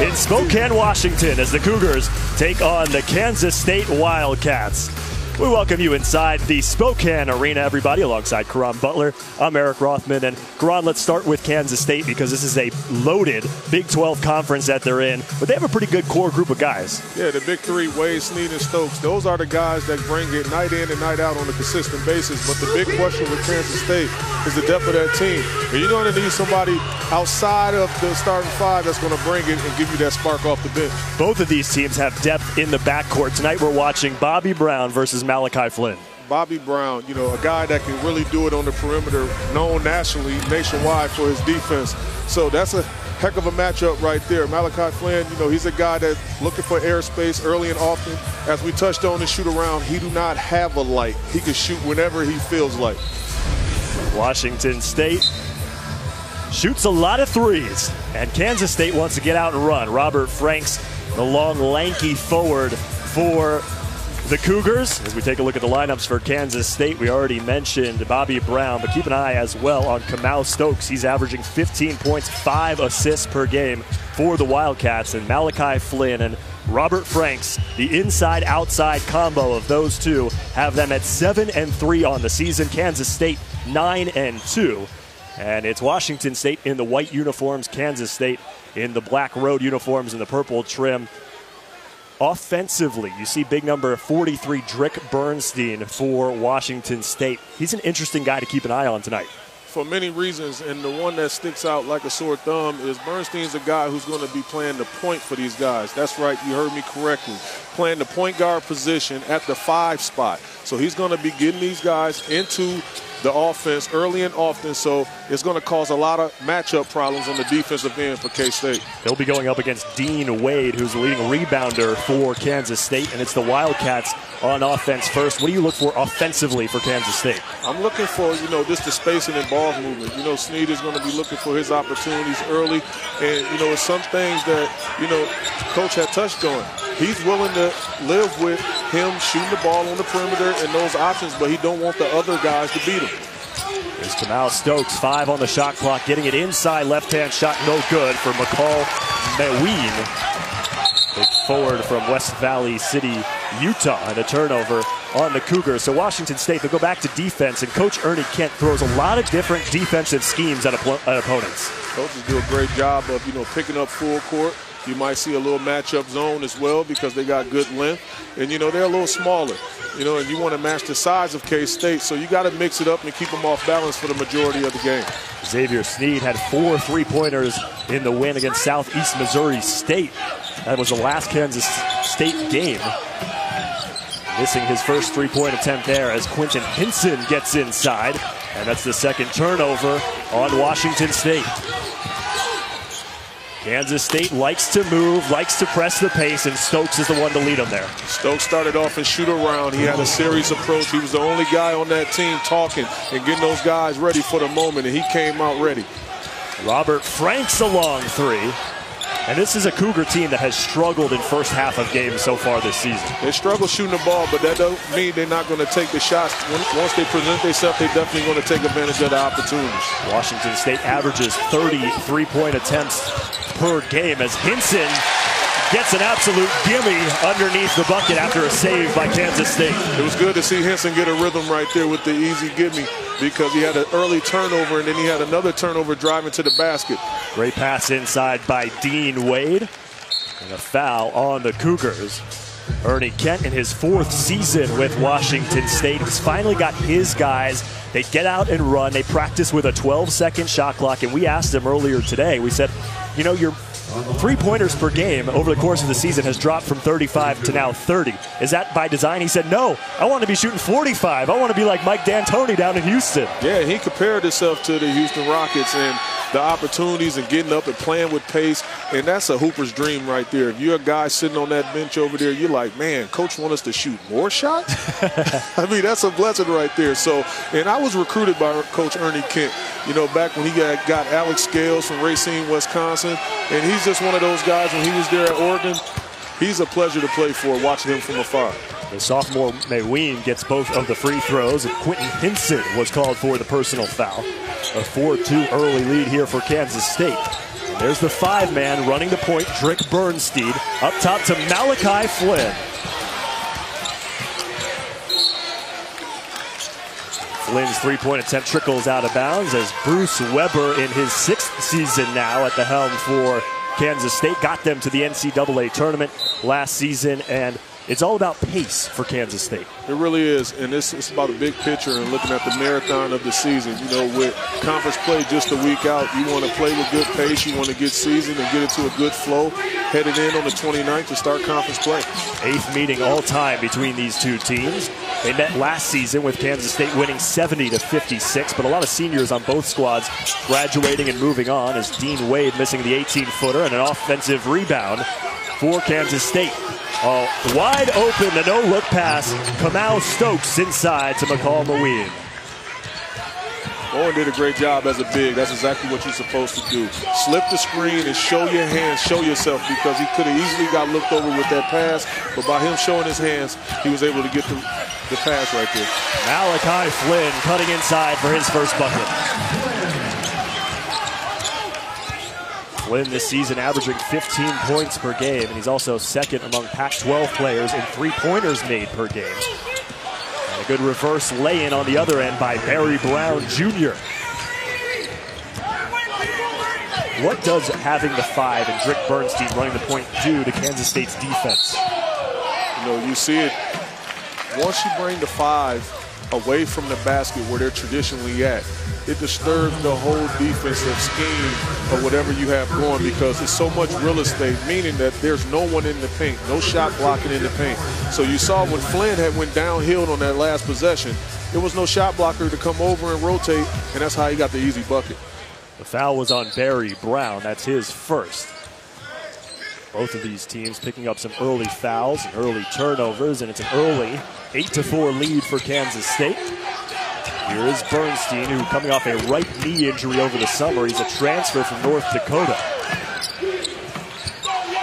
in Spokane, Washington, as the Cougars take on the Kansas State Wildcats. We welcome you inside the Spokane Arena, everybody, alongside Caron Butler. I'm Eric Rothman. And Caron, let's start with Kansas State because this is a loaded Big 12 conference that they're in. But they have a pretty good core group of guys. Yeah, the big three, Wade, Sneed, and Stokes, those are the guys that bring it night in and night out on a consistent basis. But the big question with Kansas State is the depth of that team. And you're going to need somebody outside of the starting five that's going to bring it and give you that spark off the bench. Both of these teams have depth in the backcourt. Tonight we're watching Barry Brown versus Malachi Flynn. Barry Brown, you know, a guy that can really do it on the perimeter, known nationally, nationwide for his defense. So that's a heck of a matchup right there. Malachi Flynn, you know, he's a guy that's looking for airspace early and often. As we touched on the shoot around, he do not have a light. He can shoot whenever he feels like. Washington State shoots a lot of threes, and Kansas State wants to get out and run. Robert Franks, the long, lanky forward for the Cougars, as we take a look at the lineups for Kansas State, we already mentioned Barry Brown, but keep an eye as well on Kamau Stokes. He's averaging 15 points, five assists per game for the Wildcats, and Malachi Flynn and Robert Franks, the inside outside combo of those two, have them at 7 and 3 on the season. Kansas State 9 and 2. And it's Washington State in the white uniforms, Kansas State in the black road uniforms and the purple trim. Offensively, you see big number 43, Drick Bernstein for Washington State. He's an interesting guy to keep an eye on tonight. For many reasons, and the one that sticks out like a sore thumb is Bernstein's a guy who's going to be playing the point for these guys. That's right, you heard me correctly. Playing the point guard position at the five spot. So he's going to be getting these guys into the offense early and often, so it's going to cause a lot of matchup problems on the defensive end for K-State. They'll be going up against Dean Wade, who's the leading rebounder for Kansas State, and it's the Wildcats on offense first. What do you look for offensively for Kansas State? I'm looking for, you know, just the spacing and ball movement. You know, Sneed is going to be looking for his opportunities early, and, you know, it's some things that, you know, Coach had touched on. He's willing to live with him shooting the ball on the perimeter and those options, but he don't want the other guys to beat him. Here's Kamau Stokes, five on the shot clock, getting it inside, left-hand shot, no good for Makol Mawien. Big forward from West Valley City, Utah, and a turnover on the Cougars. So Washington State, they'll go back to defense, and Coach Ernie Kent throws a lot of different defensive schemes at, at opponents. Coaches do a great job of, you know, picking up full court, you might see a little matchup zone as well because they got good length. And, you know, they're a little smaller, you know, and you want to match the size of K-State. So you got to mix it up and keep them off balance for the majority of the game. Xavier Sneed had four three-pointers in the win against Southeast Missouri State. That was the last Kansas State game. Missing his first three-point attempt there as Kwinton Hinson gets inside. And that's the second turnover on Washington State. Kansas State likes to move, likes to press the pace, and Stokes is the one to lead them there. Stokes started off and shoot around. He had a serious approach. He was the only guy on that team talking and getting those guys ready for the moment, and he came out ready. Robert Franks a long three. And this is a Cougar team that has struggled in first half of games so far this season. They struggle shooting the ball, but that doesn't mean they're not going to take the shots. Once they present themselves, they're definitely going to take advantage of the opportunities. Washington State averages 30 three-point attempts per game as Hinson gets an absolute gimme underneath the bucket after a save by Kansas State. It was good to see Hinson get a rhythm right there with the easy gimme because he had an early turnover and then he had another turnover driving to the basket. Great pass inside by Dean Wade. And a foul on the Cougars. Ernie Kent in his fourth season with Washington State has finally got his guys. They get out and run. They practice with a 12 second shot clock. And we asked him earlier today, we said, you know, you're three pointers per game over the course of the season has dropped from 35 to now 30. Is that by design? He said, no, I want to be shooting 45. I want to be like Mike D'Antoni down in Houston. Yeah, he compared himself to the Houston Rockets and the opportunities and getting up and playing with pace. And that's a Hooper's dream right there. If you're a guy sitting on that bench over there, you're like, man, coach wants us to shoot more shots? I mean, that's a blessing right there. So, and I was recruited by Coach Ernie Kent, you know, back when he got, got Alex Scales from Racine, Wisconsin. And he's just one of those guys when he was there at Oregon, he's a pleasure to play for, watching him from afar. The sophomore Mawien gets both of the free throws, and Kwinton Hinson was called for the personal foul. A 4-2 early lead here for Kansas State. There's the five man running the point, Drick Bernstein. Up top to Malachi Flynn. Flynn's three point attempt trickles out of bounds as Bruce Weber, in his sixth season now at the helm for Kansas State, got them to the NCAA tournament last season and it's all about pace for Kansas State. It really is, and this is about a big picture and looking at the marathon of the season. You know, with conference play just a week out, you want to play with good pace, you want to get seasoned and get into a good flow, headed in on the 29th to start conference play. Eighth meeting all time between these two teams. They met last season with Kansas State winning 70 to 56, but a lot of seniors on both squads graduating and moving on as Dean Wade missing the 18-footer and an offensive rebound for Kansas State. Oh, wide open, the no-look pass. Kamau Stokes inside to Makol Mawien. Owen did a great job as a big. That's exactly what you're supposed to do. Slip the screen and show your hands, show yourself, because he could have easily got looked over with that pass, but by him showing his hands, he was able to get the, the pass right there. Malachi Flynn cutting inside for his first bucket. Flynn this season averaging 15 points per game, and he's also second among Pac-12 players in three-pointers made per game. And a good reverse lay-in on the other end by Barry Brown Jr. What does having the five and Drick Bernstein running the point do to Kansas State's defense? You know, you see it once you bring the five away from the basket where they're traditionally at, it disturbs the whole defensive scheme or whatever you have going because it's so much real estate, meaning that there's no one in the paint, no shot blocking in the paint. So you saw when Flynn had went downhill on that last possession, there was no shot blocker to come over and rotate, and that's how he got the easy bucket. The foul was on Barry Brown. That's his first. Both of these teams picking up some early fouls and early turnovers, and it's an early 8 to 4 lead for Kansas State. Here is Bernstein, who coming off a right knee injury over the summer. He's a transfer from North Dakota.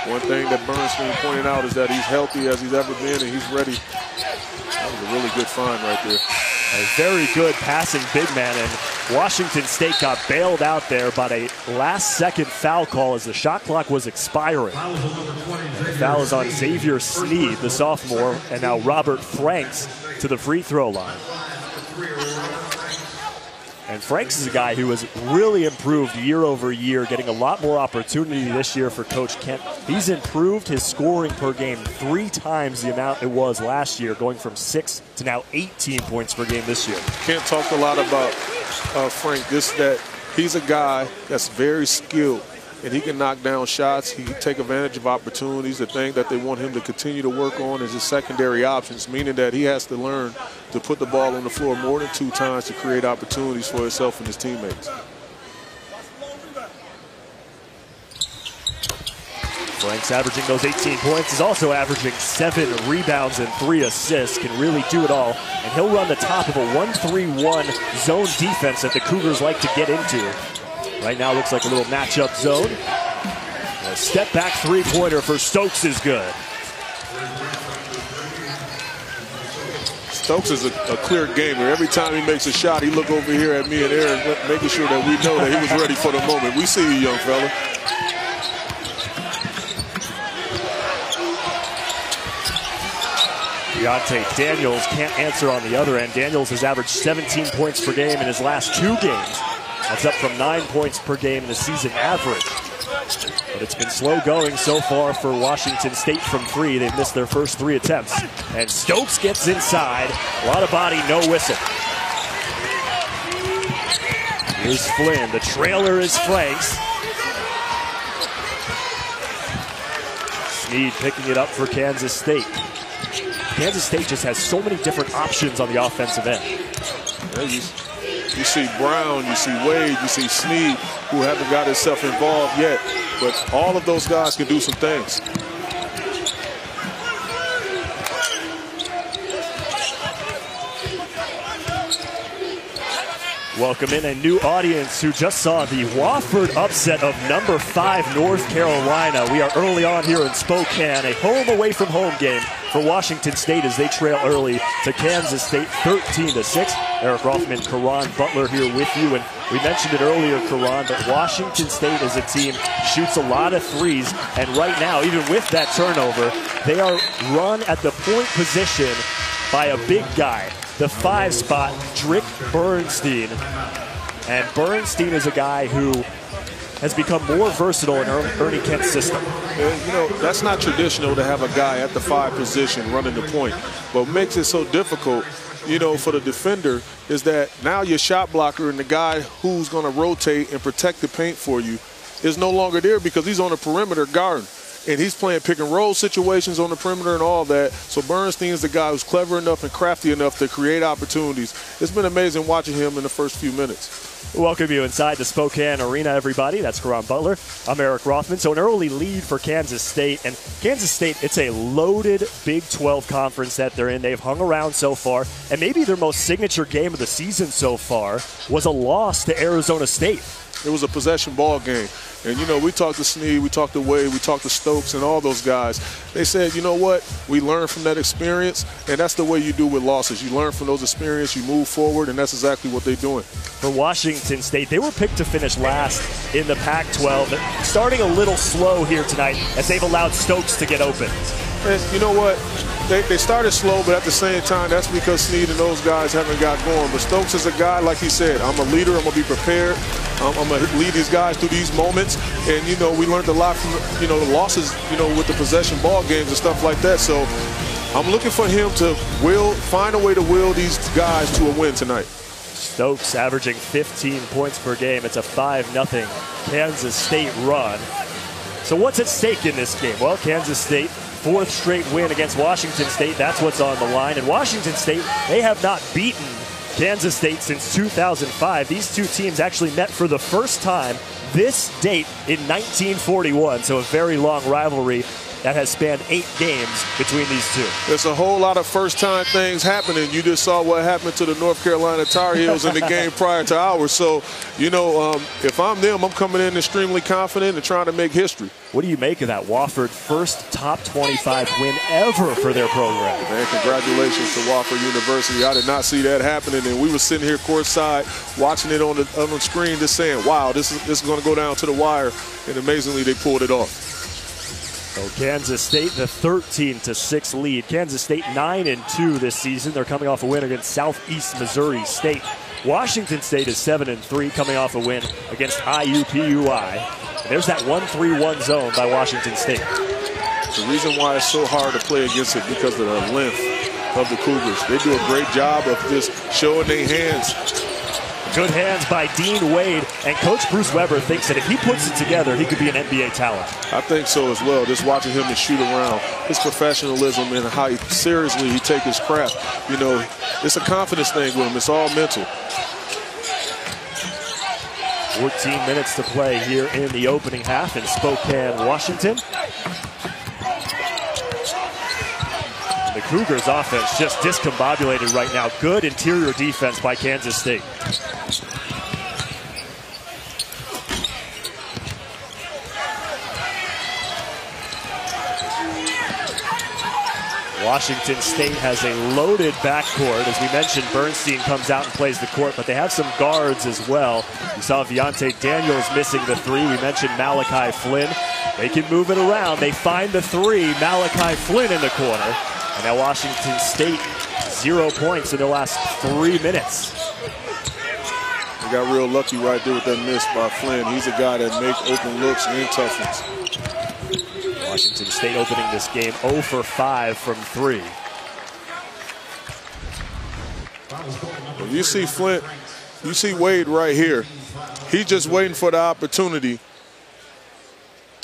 One thing that Bernstein pointed out is that he's healthy as he's ever been, and he's ready. That was a really good find right there. A very good passing big man, and Washington State got bailed out there by a last-second foul call as the shot clock was expiring. The foul is on Xavier Sneed, the sophomore, and now Robert Franks to the free throw line. And Franks is a guy who has really improved year over year, getting a lot more opportunity this year for Coach Kent. He's improved his scoring per game three times the amount it was last year, going from six to now 18 points per game this year. Kent talked a lot about uh, Frank, this that he's a guy that's very skilled and he can knock down shots. He can take advantage of opportunities. The thing that they want him to continue to work on is his secondary options, meaning that he has to learn to put the ball on the floor more than two times to create opportunities for himself and his teammates. Frank's averaging those 18 points. He's also averaging seven rebounds and three assists. Can really do it all. And he'll run the top of a 1-3-1 zone defense that the Cougars like to get into. Right now looks like a little matchup zone. A step back three-pointer for Stokes is good. Stokes is a, a, clear gamer. Every time he makes a shot, he look over here at me and Aaron, making sure that we know that he was ready for the moment. We see you, young fella. Viont'e Daniels can't answer on the other end. Daniels has averaged 17 points per game in his last two games. That's up from nine points per game in the season average. But it's been slow going so far for Washington State from three. They've missed their first three attempts. And Stokes gets inside. A lot of body, no whistle. Here's Flynn. The trailer is Franks. Sneed picking it up for Kansas State. Kansas State just has so many different options on the offensive end. You see Brown, you see Wade, you see Sneed, who haven't got himself involved yet. But all of those guys can do some things. Welcome in a new audience who just saw the Wofford upset of number five North Carolina. We are early on here in Spokane, a home away from home game for Washington State as they trail early to Kansas State 13 to 6. Eric Rothman, Caron Butler here with you. And we mentioned it earlier, Caron, but Washington State as a team shoots a lot of threes. And right now, even with that turnover, they are run at the point position by a big guy the five spot, Drick Bernstein. And Bernstein is a guy who has become more versatile in Ernie Kent's system. Uh, you know, that's not traditional to have a guy at the five position running the point. What makes it so difficult, you know, for the defender is that now your shot blocker and the guy who's going to rotate and protect the paint for you is no longer there because he's on the perimeter guarding and he's playing pick and roll situations on the perimeter and all that. So Bernstein is the guy who's clever enough and crafty enough to create opportunities. It's been amazing watching him in the first few minutes. Welcome you inside the Spokane Arena, everybody. That's Caron Butler. I'm Eric Rothman. So an early lead for Kansas State. And Kansas State, it's a loaded Big 12 conference that they're in. They've hung around so far. And maybe their most signature game of the season so far was a loss to Arizona State. It was a possession ball game. And, you know, we talked to Sneed, we talked to Wade, we talked to Stokes and all those guys. They said, you know what? We learned from that experience, and that's the way you do with losses. You learn from those experiences, you move forward, and that's exactly what they're doing. For Washington State, they were picked to finish last in the Pac 12, starting a little slow here tonight as they've allowed Stokes to get open. And you know what? They, they started slow, but at the same time, that's because Sneed and those guys haven't got going. But Stokes is a guy, like he said, I'm a leader. I'm going to be prepared. Um, I'm going to lead these guys through these moments. And, you know, we learned a lot from, you know, the losses, you know, with the possession ball games and stuff like that. So I'm looking for him to will find a way to will these guys to a win tonight. Stokes averaging 15 points per game. It's a 5 0 Kansas State run. So what's at stake in this game? Well, Kansas State fourth straight win against Washington State. That's what's on the line. And Washington State, they have not beaten Kansas State since 2005. These two teams actually met for the first time this date in 1941. So a very long rivalry that has spanned eight games between these two. There's a whole lot of first-time things happening. You just saw what happened to the North Carolina Tar Heels in the game prior to ours. So, you know, um, if I'm them, I'm coming in extremely confident and trying to make history. What do you make of that Wofford first top 25 win ever for their program? Man, congratulations to Wofford University. I did not see that happening, and we were sitting here courtside watching it on the, on the screen just saying, wow, this is, this is going to go down to the wire, and amazingly they pulled it off. So Kansas State the 13 to 6 lead. Kansas State 9 and 2 this season. They're coming off a win against Southeast Missouri State. Washington State is 7 and 3 coming off a win against IUPUI. And there's that 1-3-1 zone by Washington State. The reason why it's so hard to play against it because of the length of the Cougars. They do a great job of just showing their hands Good hands by Dean Wade. And Coach Bruce Weber thinks that if he puts it together, he could be an NBA talent. I think so as well. Just watching him to shoot around, his professionalism and how he, seriously he takes his craft. You know, it's a confidence thing with him. It's all mental. 14 minutes to play here in the opening half in Spokane, Washington. The Cougars offense just discombobulated right now. Good interior defense by Kansas State. Washington State has a loaded backcourt. As we mentioned, Bernstein comes out and plays the court, but they have some guards as well. You saw Viont'e Daniels missing the three. We mentioned Malachi Flynn. They can move it around. They find the three. Malachi Flynn in the corner. And now Washington State, zero points in the last three minutes. They got real lucky right there with that miss by Flynn. He's a guy that makes open looks and tough ones. Washington State opening this game 0 for 5 from 3. You see Flint, you see Wade right here. He's just waiting for the opportunity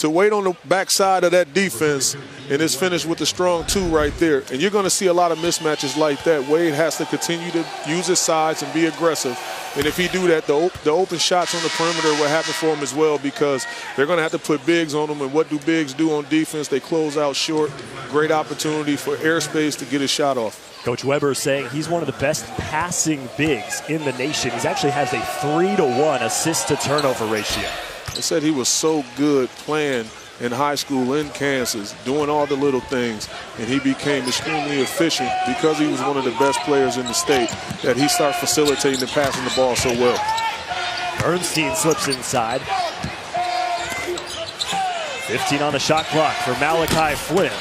to wait on the backside of that defense and it's finished with a strong two right there. And you're going to see a lot of mismatches like that. Wade has to continue to use his size and be aggressive. And if he do that, the, op- the open shots on the perimeter will happen for him as well because they're going to have to put bigs on them. And what do bigs do on defense? They close out short. Great opportunity for airspace to get his shot off. Coach Weber is saying he's one of the best passing bigs in the nation. He actually has a three to one assist to turnover ratio. They said he was so good playing in high school in Kansas, doing all the little things, and he became extremely efficient because he was one of the best players in the state that he started facilitating and passing the ball so well. Bernstein slips inside. 15 on the shot clock for Malachi Flynn.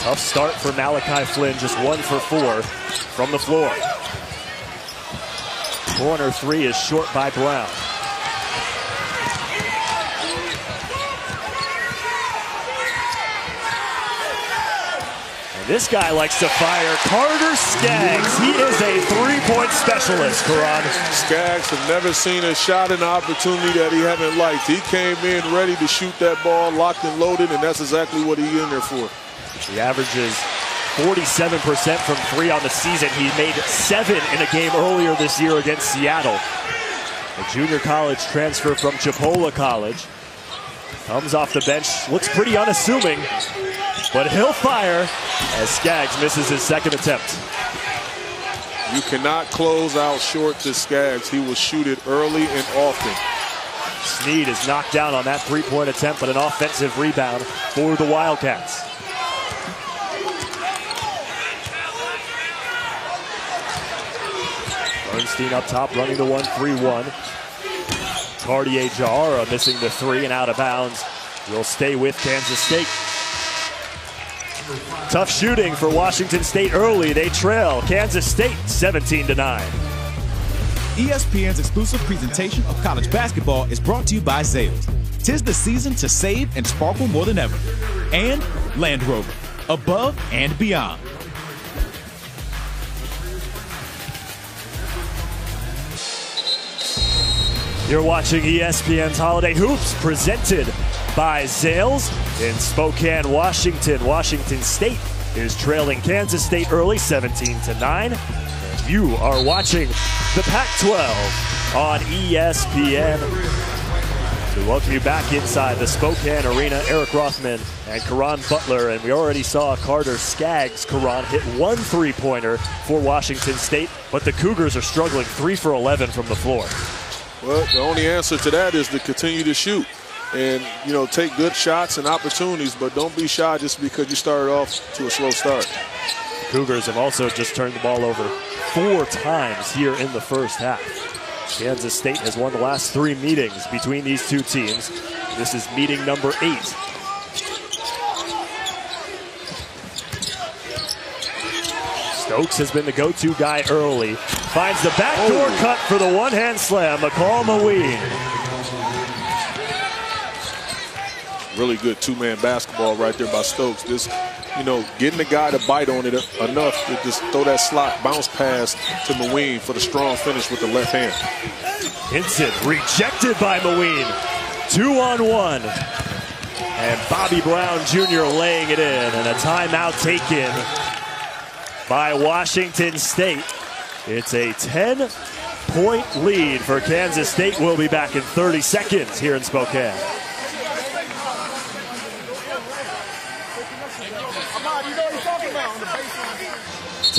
Tough start for Malachi Flynn, just one for four from the floor. Corner three is short by Brown. And this guy likes to fire. Carter Skaggs. He is a three-point specialist, Caron. Skaggs have never seen a shot and an opportunity that he haven't liked. He came in ready to shoot that ball, locked and loaded, and that's exactly what he's in there for. He averages 47% from three on the season. He made seven in a game earlier this year against Seattle. A junior college transfer from Chipola College. Comes off the bench, looks pretty unassuming, but he'll fire as Skaggs misses his second attempt. You cannot close out short to Skaggs. He will shoot it early and often. Sneed is knocked down on that three-point attempt, but an offensive rebound for the Wildcats. Bernstein up top, running the 1-3-1. Cartier Diarra missing the three and out of bounds. Will stay with Kansas State. Tough shooting for Washington State early. They trail Kansas State 17 to 9. ESPN's exclusive presentation of college basketball is brought to you by Zales. Tis the season to save and sparkle more than ever. And Land Rover, above and beyond. You're watching ESPN's Holiday Hoops presented by Zales in Spokane, Washington. Washington State is trailing Kansas State early 17 to 9. You are watching the Pac 12 on ESPN. We welcome you back inside the Spokane Arena. Eric Rothman and Caron Butler. And we already saw Carter Skaggs, Caron, hit one three pointer for Washington State. But the Cougars are struggling three for 11 from the floor. Well, the only answer to that is to continue to shoot and, you know, take good shots and opportunities, but don't be shy just because you started off to a slow start. Cougars have also just turned the ball over four times here in the first half. Kansas State has won the last three meetings between these two teams. This is meeting number eight. Stokes has been the go-to guy early. Finds the backdoor oh. cut for the one-hand slam. Makol Mawien. Really good two-man basketball right there by Stokes. This, you know, getting the guy to bite on it enough to just throw that slot bounce pass to Mawien for the strong finish with the left hand. Hinson rejected by Mawien. Two on one. And Barry Brown Jr. laying it in. And a timeout taken by Washington State. It's a 10 point lead for Kansas State. We'll be back in 30 seconds here in Spokane.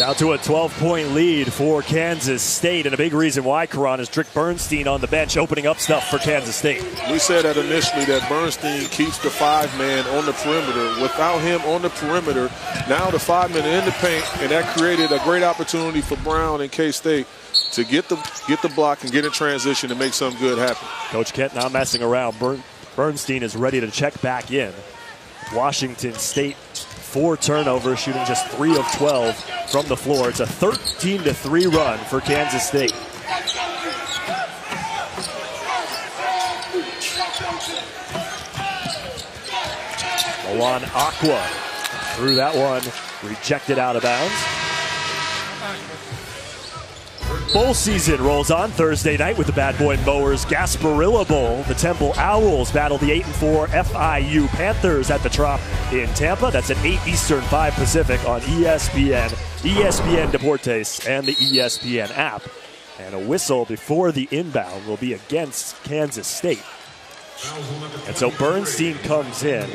Down to a 12 point lead for Kansas State. And a big reason why, Caron, is Drick Bernstein on the bench opening up stuff for Kansas State. We said that initially that Bernstein keeps the five man on the perimeter. Without him on the perimeter, now the five man in the paint, and that created a great opportunity for Brown and K State to get the get the block and get in transition and make something good happen. Coach Kent not messing around. Bernstein is ready to check back in. Washington State four turnovers, shooting just three of 12 from the floor. It's a 13 to 3 run for Kansas State. Milan Acquaah threw that one, rejected out of bounds. Bowl season rolls on Thursday night with the Bad Boy Mowers Gasparilla Bowl. The Temple Owls battle the 8 and 4 FIU Panthers at the Trop in Tampa. That's at 8 Eastern, 5 Pacific on ESPN, ESPN Deportes, and the ESPN app. And a whistle before the inbound will be against Kansas State. And so Bernstein comes in.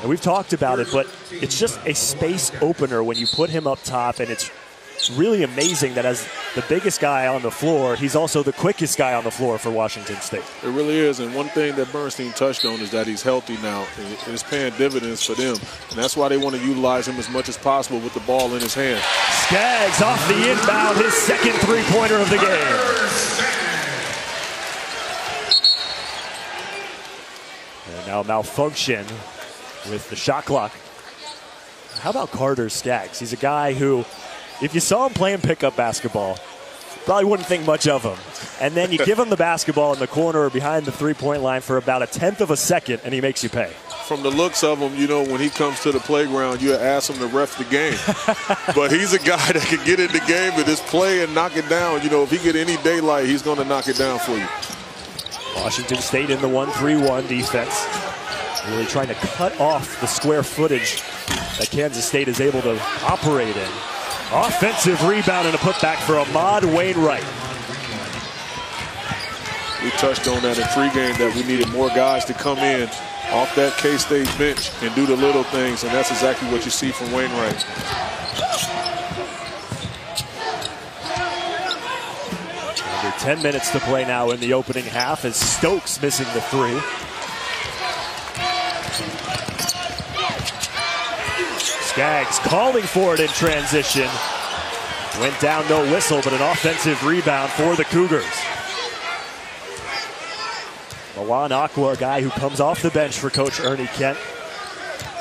And we've talked about it, but it's just a space opener when you put him up top, and it's really amazing that as the biggest guy on the floor, he's also the quickest guy on the floor for Washington State. It really is. And one thing that Bernstein touched on is that he's healthy now, and it's paying dividends for them. And that's why they want to utilize him as much as possible with the ball in his hand. Skaggs off the inbound, his second three pointer of the game. And now malfunction with the shot clock. How about Carter Skaggs? He's a guy who, if you saw him playing pickup basketball, probably wouldn't think much of him. And then you give him the basketball in the corner or behind the three point line for about a tenth of a second, and he makes you pay. From the looks of him, you know, when he comes to the playground, you ask him to ref the game. but he's a guy that can get in the game and just play and knock it down. You know, if he get any daylight, he's going to knock it down for you. Washington State in the 1 3 1 defense. Really trying to cut off the square footage that Kansas State is able to operate in. Offensive rebound and a putback for Amaad Wainright. We touched on that in pregame that we needed more guys to come in off that K-State bench and do the little things, and that's exactly what you see from Wainright. Under 10 minutes to play now in the opening half as Stokes missing the three. Skaggs calling for it in transition. Went down, no whistle, but an offensive rebound for the Cougars. Milan Acquaah, a guy who comes off the bench for Coach Ernie Kent.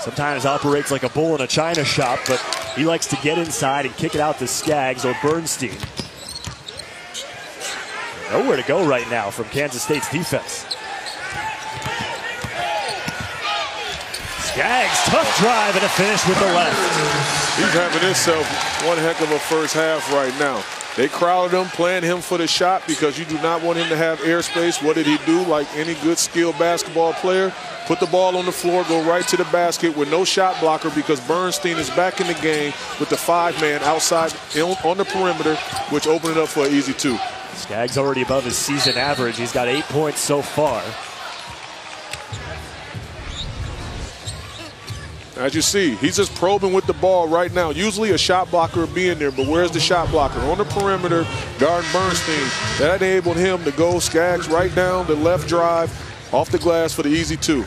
Sometimes operates like a bull in a china shop, but he likes to get inside and kick it out to Skaggs or Bernstein. Nowhere to go right now from Kansas State's defense. Skaggs, tough drive and a finish with the left. He's having himself one heck of a first half right now. They crowded him, playing him for the shot because you do not want him to have airspace. What did he do? Like any good skilled basketball player, put the ball on the floor, go right to the basket with no shot blocker because Bernstein is back in the game with the five man outside on the perimeter, which opened it up for an easy two. Skaggs already above his season average. He's got eight points so far. As you see, he's just probing with the ball right now. Usually a shot blocker would be in there, but where's the shot blocker? On the perimeter, guarding Bernstein. That enabled him to go Skaggs right down the left drive, off the glass for the easy two.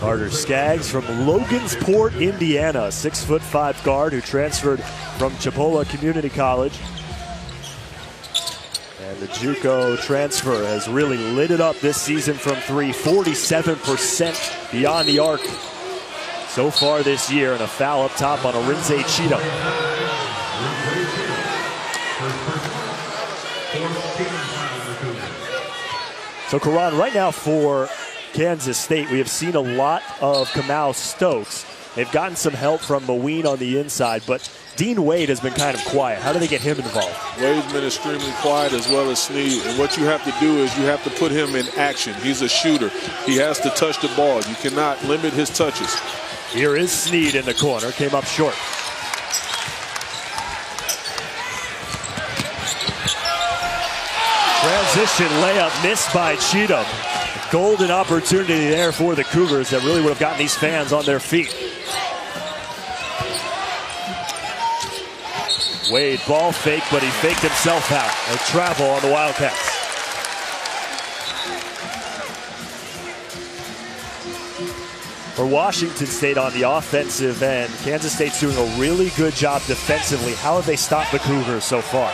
Carter Skaggs from Logansport, Indiana, six foot five guard who transferred from Chipola Community College. The JUCO transfer has really lit it up this season from three, 47% beyond the arc so far this year, and a foul up top on Arinze Chidom. So, Caron, right now for Kansas State, we have seen a lot of Kamau Stokes. They've gotten some help from Mawien on the inside, but Dean Wade has been kind of quiet. How do they get him involved? Wade's been extremely quiet as well as Sneed. And what you have to do is you have to put him in action. He's a shooter. He has to touch the ball. You cannot limit his touches. Here is Sneed in the corner. Came up short. Transition layup missed by Chidom. Golden opportunity there for the Cougars that really would have gotten these fans on their feet. Wade ball fake, but he faked himself out. A travel on the Wildcats. For Washington State on the offensive end, Kansas State's doing a really good job defensively. How have they stopped the Cougars so far?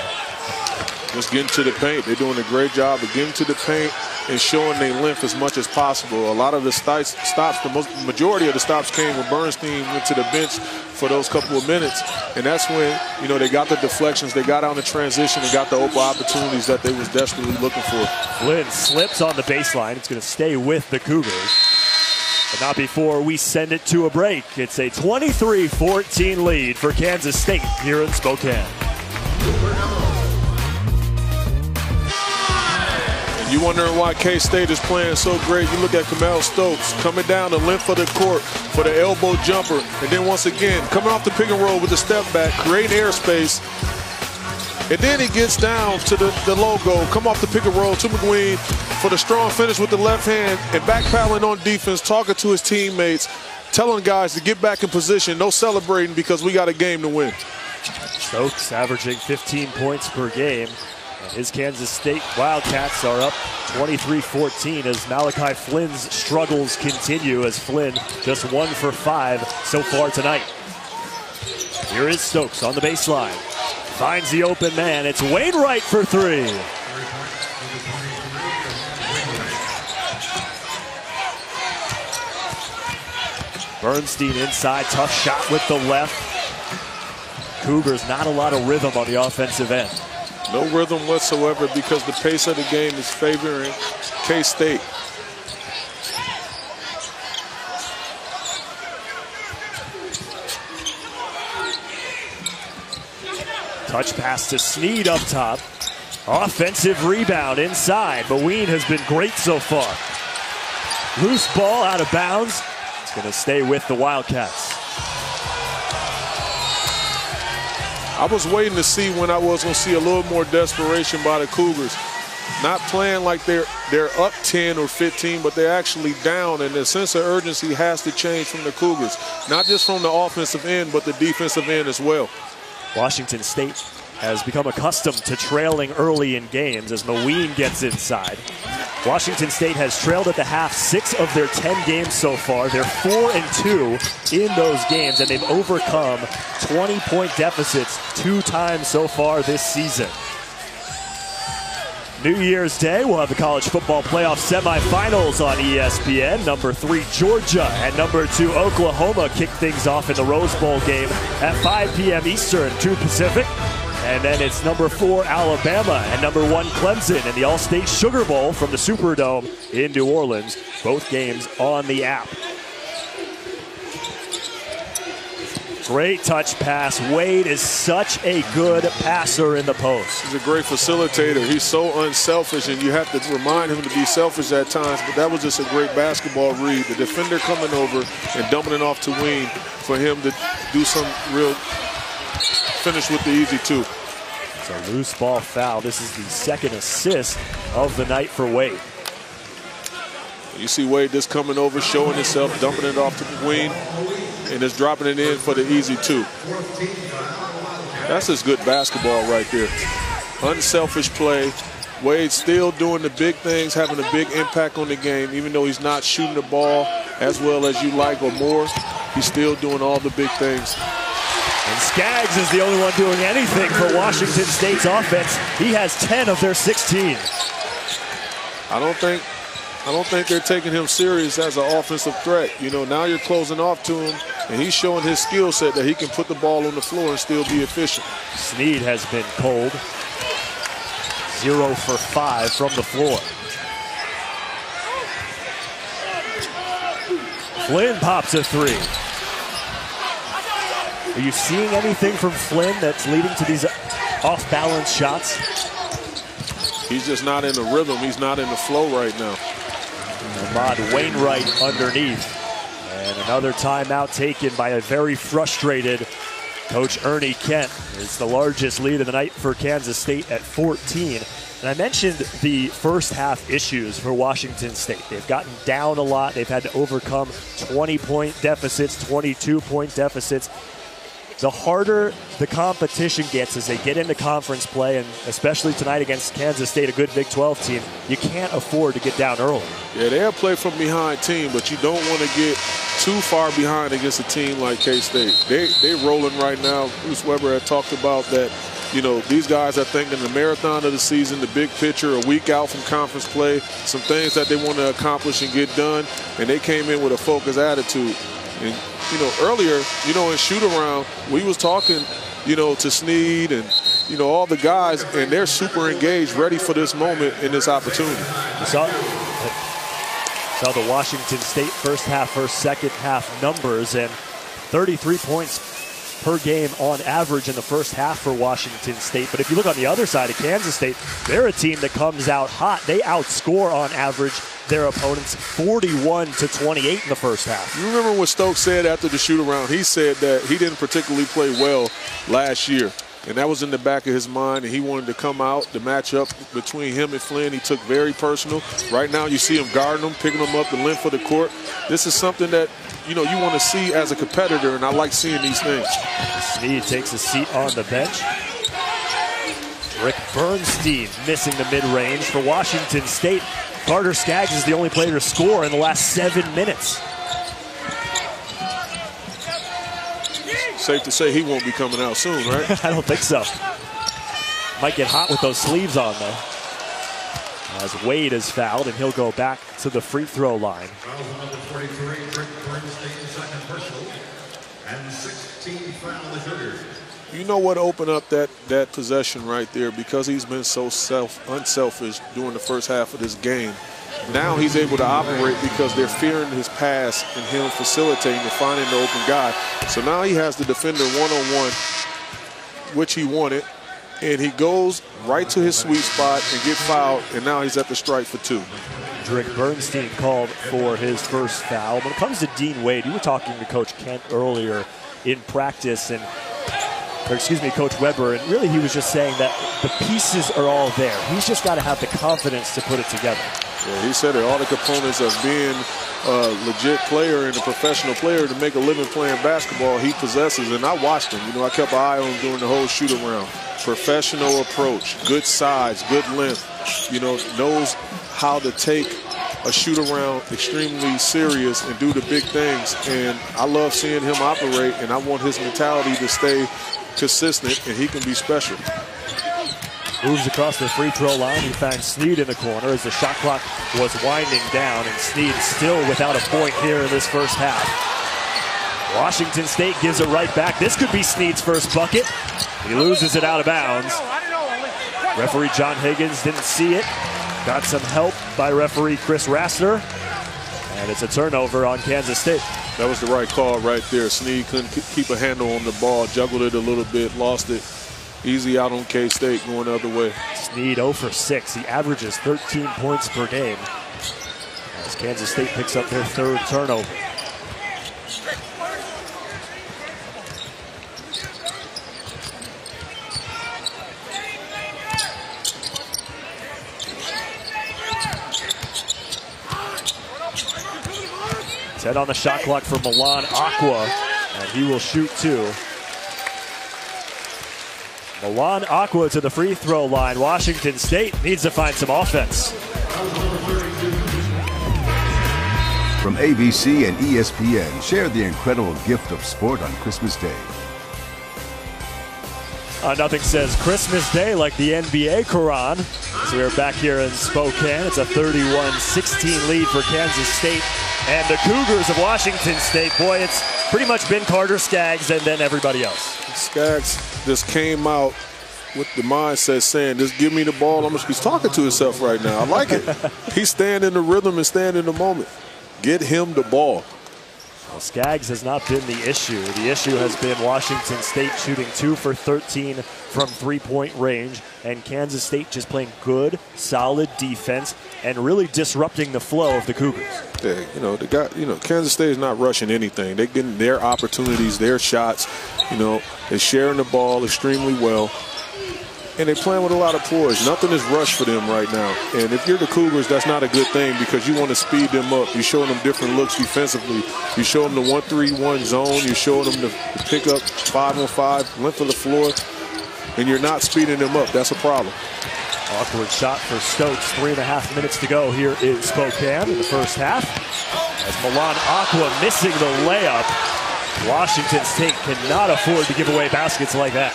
Just getting to the paint. They're doing a great job of getting to the paint and showing their length as much as possible. A lot of the stops, the most, majority of the stops came when Bernstein went to the bench for those couple of minutes. And that's when, you know, they got the deflections, they got on the transition, and got the open opportunities that they was desperately looking for. Flynn slips on the baseline. It's going to stay with the Cougars. But not before we send it to a break. It's a 23-14 lead for Kansas State here in Spokane. You wondering why K-State is playing so great. You look at Kamau Stokes coming down the length of the court for the elbow jumper. And then once again, coming off the pick and roll with the step back, creating airspace. And then he gets down to the, the logo, come off the pick and roll to McGueen for the strong finish with the left hand and backpedaling on defense, talking to his teammates, telling guys to get back in position, no celebrating because we got a game to win. Stokes averaging 15 points per game. And his Kansas State Wildcats are up 23-14 as Malachi Flynn's struggles continue as Flynn just one for five so far tonight. Here is Stokes on the baseline. Finds the open man. It's Wainright for three. Bernstein inside, tough shot with the left. Cougars not a lot of rhythm on the offensive end. No rhythm whatsoever because the pace of the game is favoring K-State. Touch pass to Sneed up top. Offensive rebound inside. Mawien has been great so far. Loose ball out of bounds. It's going to stay with the Wildcats. I was waiting to see when I was going to see a little more desperation by the Cougars. Not playing like they're they're up 10 or 15, but they're actually down, and the sense of urgency has to change from the Cougars. Not just from the offensive end, but the defensive end as well. Washington State has become accustomed to trailing early in games as Mawien gets inside. Washington State has trailed at the half six of their 10 games so far. They're four and two in those games, and they've overcome 20 point deficits two times so far this season. New Year's Day, we'll have the college football playoff semifinals on ESPN. Number three, Georgia, and number two, Oklahoma kick things off in the Rose Bowl game at 5 p.m. Eastern, 2 Pacific. And then it's number four, Alabama, and number one, Clemson, in the Allstate Sugar Bowl from the Superdome in New Orleans. Both games on the app. Great touch pass. Wade is such a good passer in the post. He's a great facilitator. He's so unselfish, and you have to remind him to be selfish at times. But that was just a great basketball read. The defender coming over and dumping it off to Ween for him to do some real finish with the easy two. It's a loose ball foul. This is the second assist of the night for Wade. You see Wade just coming over, showing himself, dumping it off to Queen, and just dropping it in for the easy two. That's just good basketball right there. Unselfish play. Wade still doing the big things, having a big impact on the game, even though he's not shooting the ball as well as you like or more. He's still doing all the big things. And Skaggs is the only one doing anything for Washington State's offense. He has 10 of their 16. I don't think I don't think they're taking him serious as an offensive threat. You know, now you're closing off to him, and he's showing his skill set that he can put the ball on the floor and still be efficient. Sneed has been cold. Zero for five from the floor. Flynn pops a three. Are you seeing anything from Flynn that's leading to these off-balance shots? He's just not in the rhythm. He's not in the flow right now. Amaad Wainright underneath. And another timeout taken by a very frustrated Coach Ernie Kent. It's the largest lead of the night for Kansas State at 14. And I mentioned the first half issues for Washington State. They've gotten down a lot. They've had to overcome 20 point deficits, 22 point deficits the harder the competition gets as they get into conference play, and especially tonight against Kansas State, a good Big 12 team, you can't afford to get down early. Yeah, they're a play from behind team, but you don't want to get too far behind against a team like K-State. They they're rolling right now. Bruce Weber had talked about that. You know, these guys are thinking the marathon of the season, the big picture, a week out from conference play, some things that they want to accomplish and get done, and they came in with a focused attitude. And you know, earlier, you know, in shoot around, we was talking, you know, to Sneed and, you know, all the guys, and they're super engaged, ready for this moment and this opportunity. Saw, saw the Washington State first half, first second half numbers, and 33 points per game on average in the first half for Washington State. But if you look on the other side of Kansas State, they're a team that comes out hot. They outscore on average their opponents 41 to 28 in the first half. You remember what Stokes said after the shoot around? He said that he didn't particularly play well last year. And that was in the back of his mind, and he wanted to come out. The matchup between him and Flynn, he took very personal. Right now, you see him guarding him, picking him up the length of the court. This is something that you know you want to see as a competitor, and I like seeing these things. Sneed takes a seat on the bench. Drick Bernstein missing the mid-range for Washington State. Carter Skaggs is the only player to score in the last seven minutes. Safe to say he won't be coming out soon, right? I don't think so. Might get hot with those sleeves on, though. As Wade is fouled, and he'll go back to the free throw line. number 43, Drick Bernstein, second personal, and 16 foul the Cougars. You know what opened up that that possession right there because he's been so self unselfish during the first half of this game. Now he's able to operate because they're fearing his pass and him facilitating and finding the open guy. So now he has the defender one-on-one, which he wanted, and he goes right to his sweet spot and get fouled, and now he's at the strike for two. Drick Bernstein called for his first foul. When it comes to Dean Wade, you were talking to Coach Kent earlier in practice, and or excuse me, Coach Weber, and really he was just saying that the pieces are all there. He's just got to have the confidence to put it together. Yeah, he said it. All the components of being a legit player and a professional player to make a living playing basketball, he possesses. And I watched him. You know, I kept an eye on him during the whole shoot around. Professional approach, good size, good length. You know, knows how to take a shoot around extremely serious and do the big things. And I love seeing him operate, and I want his mentality to stay consistent, and he can be special. Moves across the free throw line. He finds Sneed in the corner as the shot clock was winding down, and Sneed still without a point here in this first half. Washington State gives it right back. This could be Sneed's first bucket. He loses it out of bounds. Referee John Higgins didn't see it. Got some help by referee Chris Rassner. And it's a turnover on Kansas State. That was the right call right there. Sneed couldn't keep a handle on the ball, juggled it a little bit, lost it. Easy out on K-State going the other way. Sneed 0 for 6. He averages 13 points per game. As Kansas State picks up their third turnover. Ten on the shot clock for Milan Acquaah, and he will shoot two. Milan Acquaah to the free throw line. Washington State needs to find some offense. From ABC and ESPN, share the incredible gift of sport on Christmas Day. Uh, nothing says Christmas Day like the NBA Quran. So we're back here in Spokane. It's a 31-16 lead for Kansas State. And the Cougars of Washington State, boy, it's pretty much been Carter Skaggs and then everybody else. Skaggs just came out with the mindset saying, just give me the ball. I'm just, he's talking to himself right now. I like it. he's staying in the rhythm and staying in the moment. Get him the ball. Well, Skaggs has not been the issue. The issue has been Washington State shooting two for 13 from three-point range, and Kansas State just playing good, solid defense and really disrupting the flow of the Cougars. Yeah, you know, the guy, you know, Kansas State is not rushing anything. They're getting their opportunities, their shots. You know, they're sharing the ball extremely well and they're playing with a lot of poise. Nothing is rushed for them right now. And if you're the Cougars, that's not a good thing because you want to speed them up. You're showing them different looks defensively. You show them the one-three-one zone. You're showing them the, the pick up five-on-five, length of the floor, and you're not speeding them up. That's a problem. Awkward shot for Stokes. Three and a half minutes to go here in Spokane in the first half. As Milan Acquaah missing the layup. Washington State cannot afford to give away baskets like that.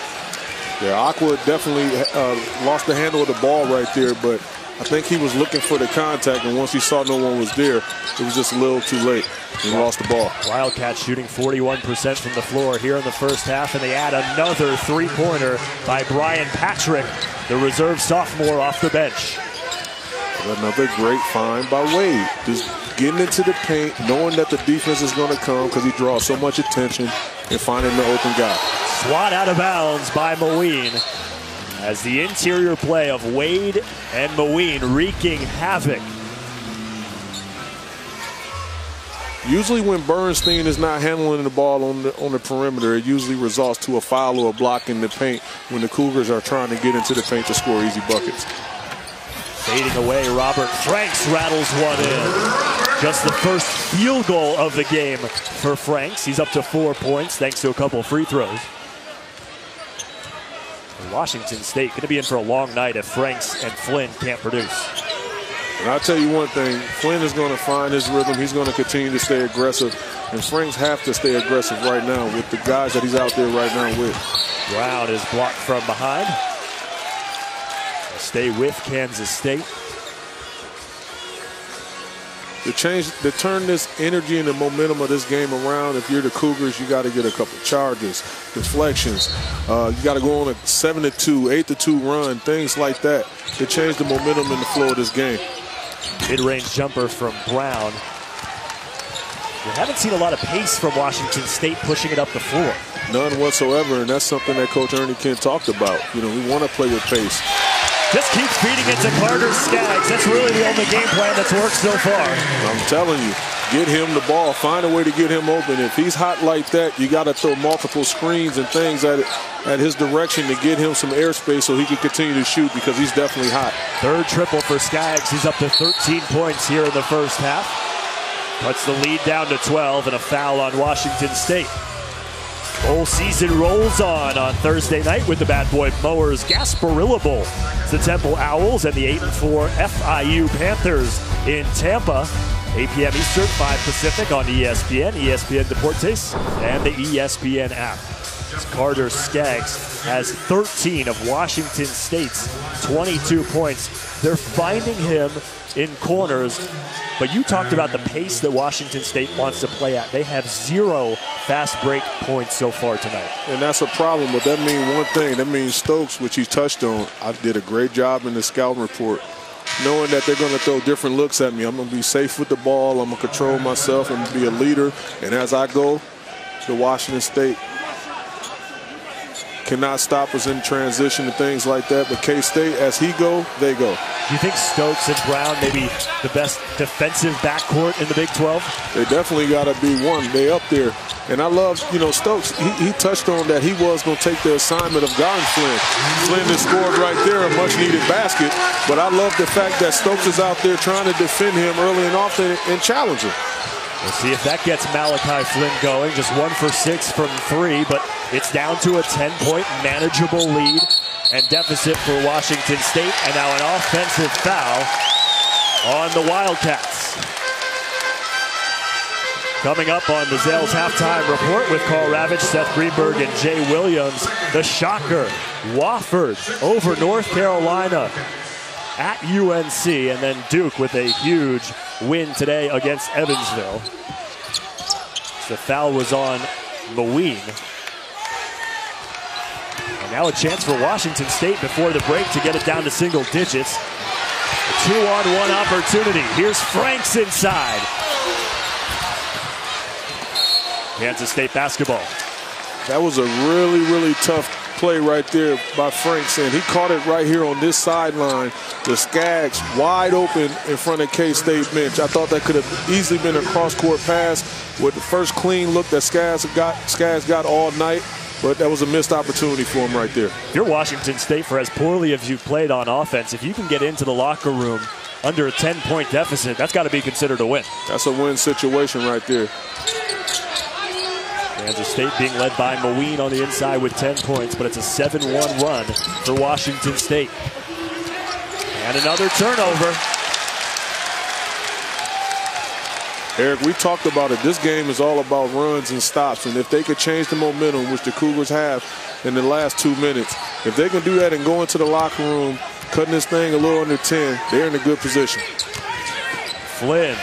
Yeah, Acquaah definitely uh, lost the handle of the ball right there, but I think he was looking for the contact, and once he saw no one was there, it was just a little too late. He lost the ball. Wildcats shooting 41% from the floor here in the first half, and they add another three-pointer by Brian Patrick, the reserve sophomore off the bench. Another great find by Wade. Just getting into the paint, knowing that the defense is going to come because he draws so much attention, and finding the open guy. Swat out of bounds by Mawien as the interior play of Wade and Mawien wreaking havoc. Usually when Bernstein is not handling the ball on the, on the perimeter, it usually results to a foul or a block in the paint when the Cougars are trying to get into the paint to score easy buckets. Fading away, Robert Franks rattles one in. Just the first field goal of the game for Franks. He's up to four points thanks to a couple free throws. Washington State going to be in for a long night if Franks and Flynn can't produce. And I'll tell you one thing, Flynn is going to find his rhythm. He's going to continue to stay aggressive. And Franks have to stay aggressive right now with the guys that he's out there right now with. Brown is blocked from behind. Stay with Kansas State. To change, to turn this energy and the momentum of this game around, if you're the Cougars, you got to get a couple charges, deflections. Uh, you got to go on a seven to two, eight to two run, things like that to change the momentum and the flow of this game. Mid-range jumper from Brown. We haven't seen a lot of pace from Washington State pushing it up the floor. None whatsoever, and that's something that Coach Ernie Kent talked about. You know, we want to play with pace. Just keep feeding it to Carter Skaggs. That's really the only game plan that's worked so far. I'm telling you, get him the ball. Find a way to get him open. If he's hot like that, you got to throw multiple screens and things at at his direction to get him some airspace so he can continue to shoot because he's definitely hot. Third triple for Skaggs. He's up to 13 points here in the first half. Puts the lead down to 12 and a foul on Washington State. Whole season rolls on on Thursday night with the Bad Boy Mowers Gasparilla Bowl. The Temple Owls and the 8 and 4 FIU Panthers in Tampa. 8 p.m. Eastern, 5 Pacific on ESPN, ESPN Deportes, and the ESPN app. Carter Skaggs has 13 of Washington State's 22 points. They're finding him in corners, but you talked about the pace that Washington State wants to play at. They have zero fast break points so far tonight. And that's a problem, but that means one thing. That means Stokes, which he touched on, I did a great job in the scouting report knowing that they're going to throw different looks at me. I'm going to be safe with the ball. I'm going to control myself. To be a leader. And as I go to Washington State, cannot stop us in transition and things like that. But K-State, as he go, they go. Do you think Stokes and Brown maybe the best defensive backcourt in the Big 12? They definitely got to be one. They up there. And I love, you know, Stokes, he, he touched on that he was going to take the assignment of guarding Flynn. Flynn has scored right there, a much-needed basket. But I love the fact that Stokes is out there trying to defend him early and often and challenge him. We'll see if that gets Malachi Flynn going. Just one for six from three, but it's down to a 10-point manageable lead and deficit for Washington State. And now an offensive foul on the Wildcats. Coming up on the Zales halftime report with Karl Ravech, Seth Greenberg, and Jay Williams. The shocker, Wofford over North Carolina at UNC, and then Duke with a huge win today against Evansville. The foul was on Mawien. And now a chance for Washington State before the break to get it down to single digits. A two-on-one opportunity. Here's Franks inside. Kansas State basketball. That was a really, really tough play right there by Franks, and he caught it right here on this sideline. The Skaggs wide open in front of K-State bench. I thought that could have easily been a cross-court pass with the first clean look that Skaggs got, Skaggs got all night. But that was a missed opportunity for him right there. You're Washington State, for as poorly as you've played on offense, if you can get into the locker room under a 10-point deficit, that's got to be considered a win. That's a win situation right there. Kansas State being led by Mawien on the inside with 10 points, but it's a 7-1 run for Washington State. And another turnover. Eric, we talked about it. This game is all about runs and stops, and if they could change the momentum, which the Cougars have in the last two minutes, if they can do that and go into the locker room, cutting this thing a little under 10, they're in a good position. Flynn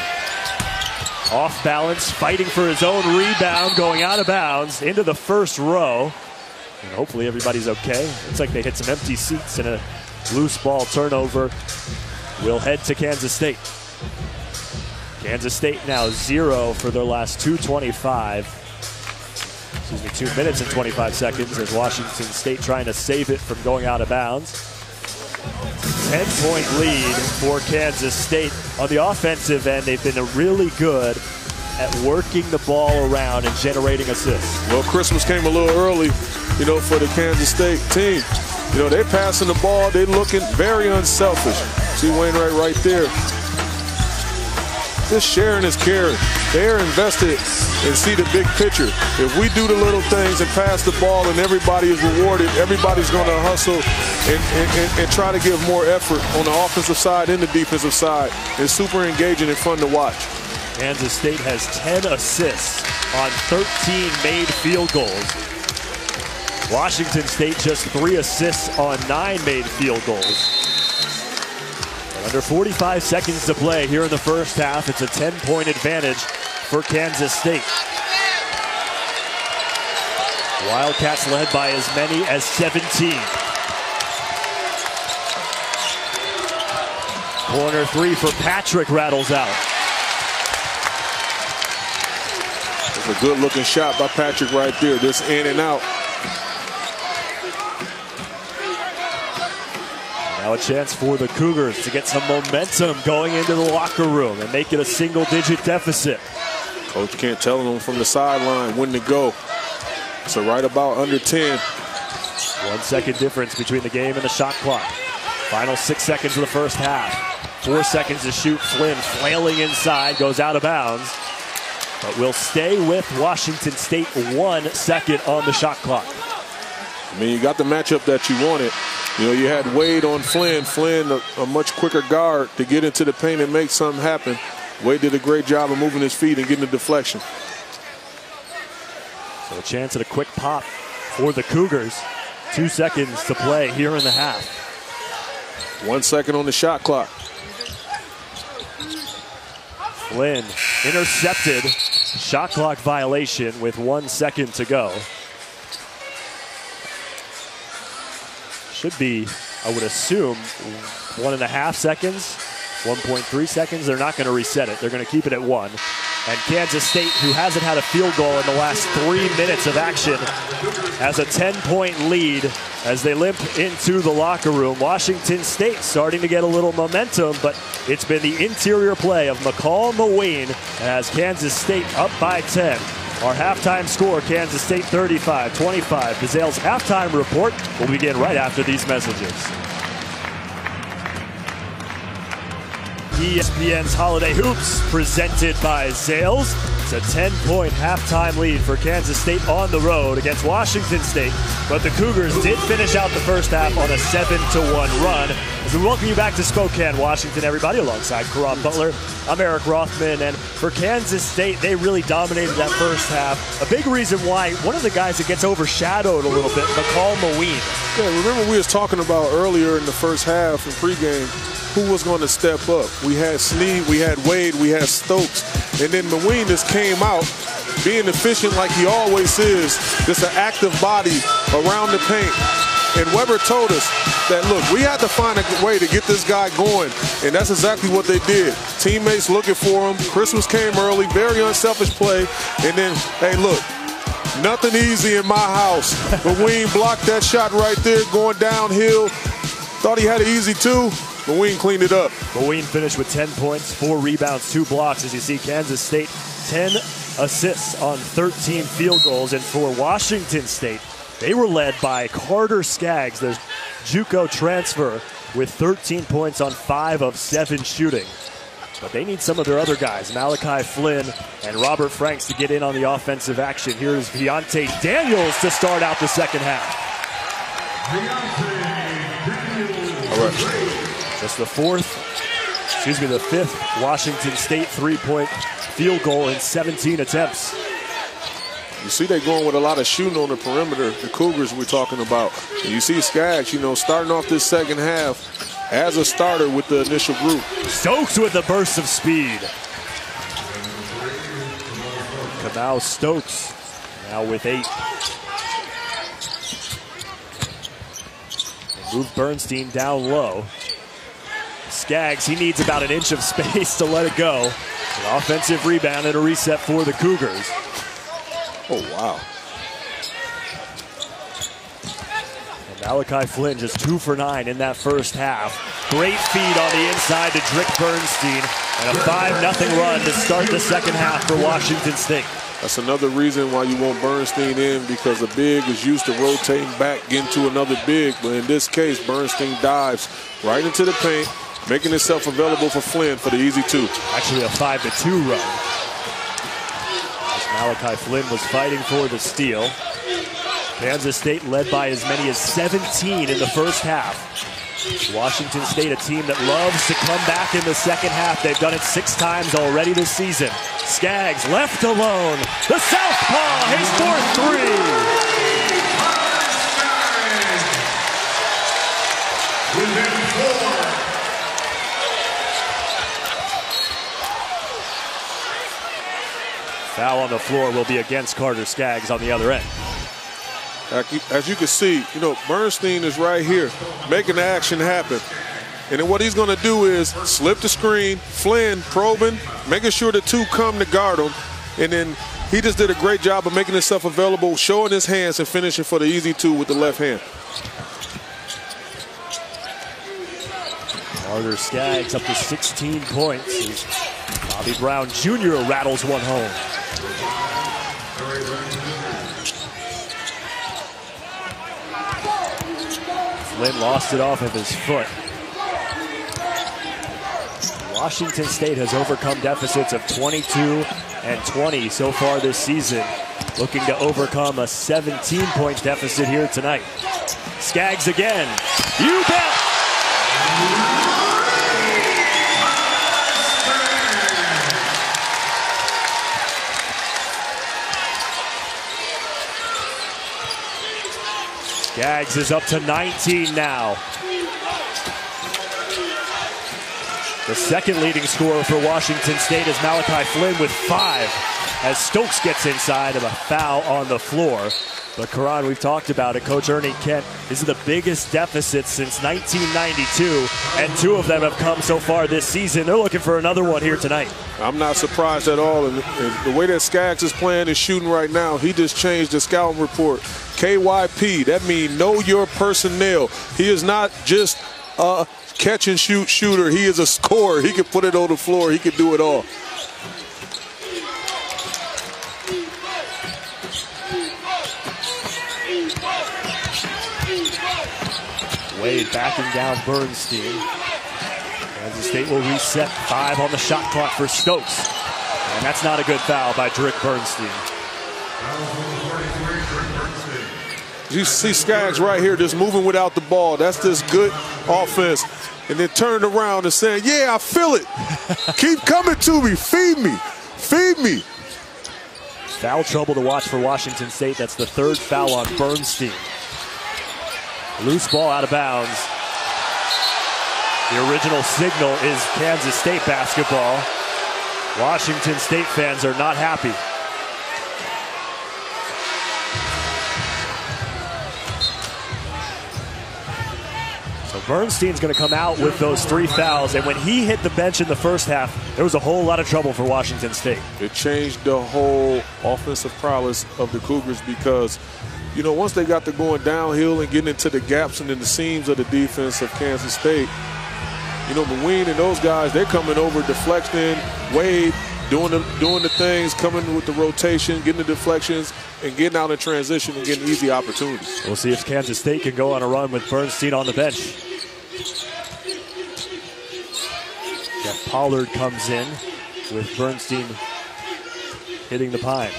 off balance, fighting for his own rebound, going out of bounds into the first row. And hopefully everybody's okay. Looks like they hit some empty seats and a loose ball turnover. We'll head to Kansas State. Kansas State now zero for their last 225. excuse me, two minutes and 25 seconds as Washington State trying to save it from going out of bounds. 10 point lead for Kansas State. On the offensive end, they've been really good at working the ball around and generating assists. Well, Christmas came a little early, you know, for the Kansas State team. You know, they're passing the ball. They're looking very unselfish. See Wainright right there. This sharing is caring. They're invested and see the big picture. If we do the little things and pass the ball and everybody is rewarded, everybody's going to hustle and, and, and, and, try to give more effort on the offensive side and the defensive side. It's super engaging and fun to watch. Kansas State has 10 assists on 13 made field goals. Washington State just three assists on nine made field goals. Under 45 seconds to play here in the first half, it's a 10-point advantage for Kansas State. Wildcats led by as many as 17. Corner three for Patrick rattles out. It's a good looking shot by Patrick right there. This in and out. Now a chance for the Cougars to get some momentum going into the locker room and make it a single digit deficit. Coach can't tell them from the sideline when to go. So right about under 10. One second difference between the game and the shot clock. Final six seconds of the first half. Four seconds to shoot. Flynn flailing inside, goes out of bounds. But will stay with Washington State one second on the shot clock. I mean, you got the matchup that you wanted. You know, you had Wade on Flynn. Flynn, a, a much quicker guard to get into the paint and make something happen. Wade did a great job of moving his feet and getting the deflection. So a chance at a quick pop for the Cougars. Two seconds to play here in the half. One second on the shot clock. Flynn intercepted. Shot clock violation with one second to go. Should be, I would assume, one and a half seconds 1.3 seconds. They're not going to reset it. They're going to keep it at one. And Kansas State, who hasn't had a field goal in the last three minutes of action, has a 10-point lead as they limp into the locker room. Washington State starting to get a little momentum, but it's been the interior play of Makol Mawien as Kansas State up by 10. Our halftime score, Kansas State 35-25. Gazelles halftime report will begin right after these messages. ESPN's Holiday Hoops presented by Zales. It's a 10-point halftime lead for Kansas State on the road against Washington State. But the Cougars did finish out the first half on a 7-1 run. As we welcome you back to Spokane, Washington, everybody, alongside Caron Butler. I'm Eric Rothman, and for Kansas State, they really dominated that first half. A big reason why one of the guys that gets overshadowed a little bit, Makol Mawien. Yeah, remember we was talking about earlier in the first half in pregame who was going to step up. We had Sneed, we had Wade, we had Stokes, and then Mawien just came out being efficient like he always is, just an active body around the paint. And Weber told us that, look, we had to find a way to get this guy going, and that's exactly what they did. Teammates looking for him. Christmas came early, very unselfish play, and then, hey, look, nothing easy in my house. Mawien blocked that shot right there going downhill. Thought he had it easy, too. Mawien cleaned it up. Mawien finished with 10 points, four rebounds, two blocks. As you see, Kansas State 10 assists on 13 field goals. And for Washington State, they were led by Carter Skaggs, the JUCO transfer, with 13 points on five of seven shooting. But they need some of their other guys, Malachi Flynn and Robert Franks, to get in on the offensive action. Here's Viont'e Daniels to start out the second half. All right. That's the fourth, excuse me, the fifth Washington State three-point field goal in 17 attempts. You see they going with a lot of shooting on the perimeter, the Cougars we're talking about. And you see Skaggs, you know, starting off this second half as a starter with the initial group. Stokes with a burst of speed. Kamau Stokes now with eight. Move Bernstein down low. Skaggs, he needs about an inch of space to let it go. An offensive rebound and a reset for the Cougars. Oh, wow. Malachi Flynn just two for nine in that first half. Great feed on the inside to Drick Bernstein. And a 5-0 run to start the second half for Washington State. That's another reason why you want Bernstein in because a big is used to rotating back into another big. But in this case, Bernstein dives right into the paint, making himself available for Flynn for the easy two. Actually a five to two run. Malachi Flynn was fighting for the steal. Kansas State led by as many as 17 in the first half. Washington State, a team that loves to come back in the second half. They've done it six times already this season. Skaggs left alone. The Southpaw, his fourth three. Foul on the floor will be against Carter Skaggs on the other end. As you can see, you know, Bernstein is right here making the action happen. And then what he's going to do is slip the screen, Flynn probing, making sure the two come to guard him. And then he just did a great job of making himself available, showing his hands and finishing for the easy two with the left hand. Carter Skaggs up to 16 points. As Barry Brown Jr. rattles one home. Flynn lost it off of his foot. Washington State has overcome deficits of 22 and 20 so far this season, looking to overcome a 17 point deficit here tonight. Skaggs again. You bet! Skaggs is up to 19 now. The second leading scorer for Washington State is Malachi Flynn with five as Stokes gets inside of a foul on the floor. But Caron, we've talked about it. Coach Ernie Kent, this is the biggest deficit since 1992, and two of them have come so far this season. They're looking for another one here tonight. I'm not surprised at all. And, and the way that Skaggs is playing and shooting right now, he just changed the scouting report. KYP, that means know your personnel. He is not just a catch and shoot shooter. He is a scorer. He can put it on the floor. He can do it all. Wade backing down Bernstein. Kansas State will reset five on the shot clock for Stokes. And that's not a good foul by Drick Bernstein. You see Skaggs right here just moving without the ball. That's this good offense. And then turning around and saying, yeah, I feel it. Keep coming to me. Feed me. Feed me. Foul trouble to watch for Washington State. That's the third foul on Bernstein. Loose ball out of bounds. The original signal is Kansas State basketball. Washington State fans are not happy. Bernstein's going to come out with those three fouls, and when he hit the bench in the first half, there was a whole lot of trouble for Washington State. It changed the whole offensive prowess of the Cougars because you know, once they got to going downhill and getting into the gaps and in the seams of the defense of Kansas State, you know, Mawien and those guys, they're coming over deflecting, Wade doing the doing the things, coming with the rotation, getting the deflections, and getting out in transition and getting easy opportunities. We'll see if Kansas State can go on a run with Bernstein on the bench. Jeff Pollard comes in with Bernstein hitting the pine.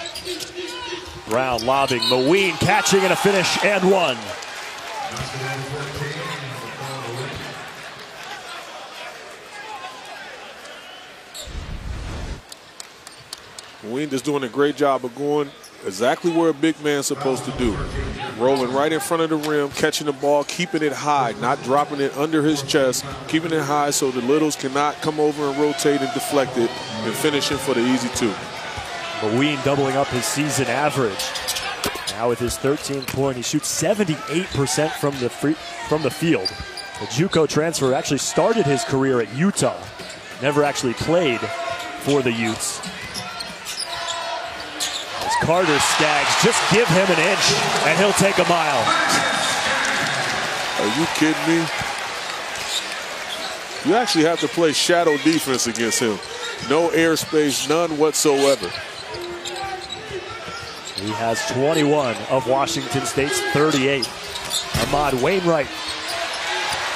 Brown lobbing, Mawien catching and a finish and one. Ween is doing a great job of going exactly where a big man's supposed to do. Rolling right in front of the rim, catching the ball, keeping it high, not dropping it under his chest, keeping it high so the littles cannot come over and rotate and deflect it, and finishing for the easy two. Mawien doubling up his season average. Now with his 13 point, he shoots 78% from the free, from the field. The JUCO transfer actually started his career at Utah. Never actually played for the Utes. Carter Skaggs, just give him an inch and he'll take a mile. Are you kidding me? You actually have to play shadow defense against him. No airspace, none whatsoever. He has 21 of Washington State's 38. Amaad Wainright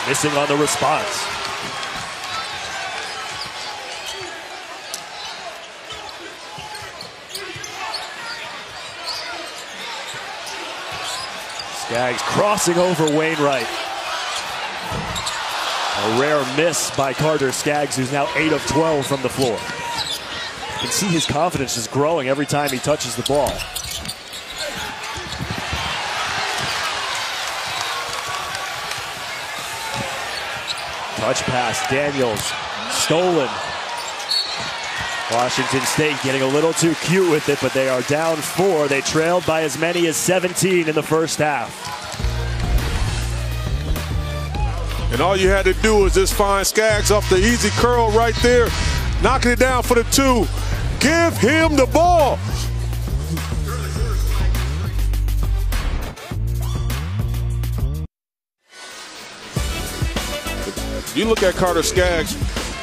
missing on the response. Skaggs crossing over Wainright. A rare miss by Carter Skaggs, who's now 8 of 12 from the floor. You can see his confidence is growing every time he touches the ball. Touch pass, Daniels, stolen. Washington State getting a little too cute with it, but they are down four. They trailed by as many as 17 in the first half. And all you had to do was just find Skaggs off the easy curl right there, knocking it down for the two. Give him the ball. You look at Carter Skaggs,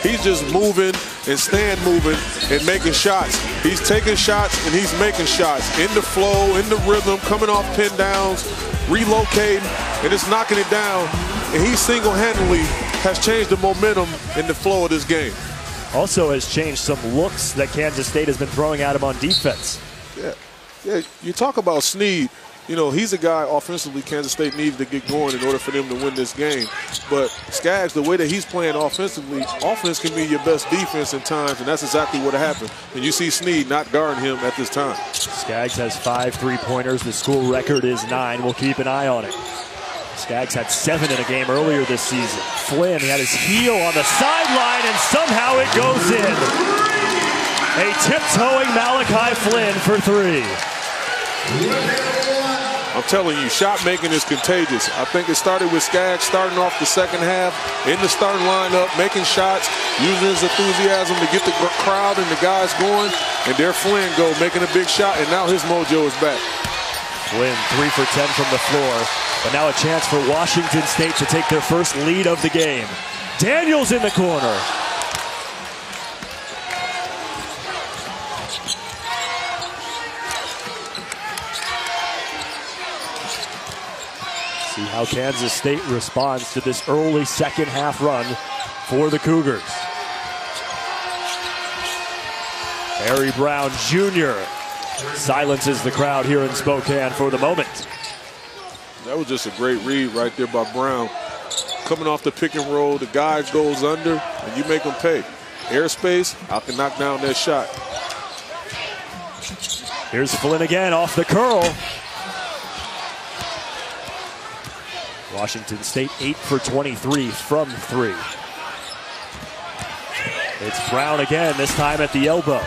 he's just moving and stand moving and making shots. He's taking shots and he's making shots in the flow, in the rhythm, coming off pin downs, relocating, and it's knocking it down. And he single-handedly has changed the momentum in the flow of this game. Also has changed some looks that Kansas State has been throwing at him on defense. Yeah, yeah. You talk about Sneed. You know, he's a guy offensively Kansas State needs to get going in order for them to win this game. But Skaggs, the way that he's playing offensively, offense can be your best defense in times, and that's exactly what happened. And you see Sneed not guarding him at this time. Skaggs has five three-pointers. The school record is nine. We'll keep an eye on it. Skaggs had seven in a game earlier this season. Flynn had his heel on the sideline, and somehow it goes in. A tiptoeing Malachi Flynn for three. I'm telling you, shot making is contagious. I think it started with Skaggs starting off the second half in the starting lineup, making shots, using his enthusiasm to get the crowd and the guys going. And there Flynn go, making a big shot, and now his mojo is back. Flynn, three for 10 from the floor. But now a chance for Washington State to take their first lead of the game. Daniels in the corner. See how Kansas State responds to this early second half run for the Cougars. Barry Brown Jr. silences the crowd here in Spokane for the moment. That was just a great read right there by Brown. Coming off the pick and roll, the guy goes under, and you make him pay. Airspace, I can knock down that shot. Here's Flynn again off the curl. Washington State 8 for 23 from three. It's Brown again, this time at the elbow.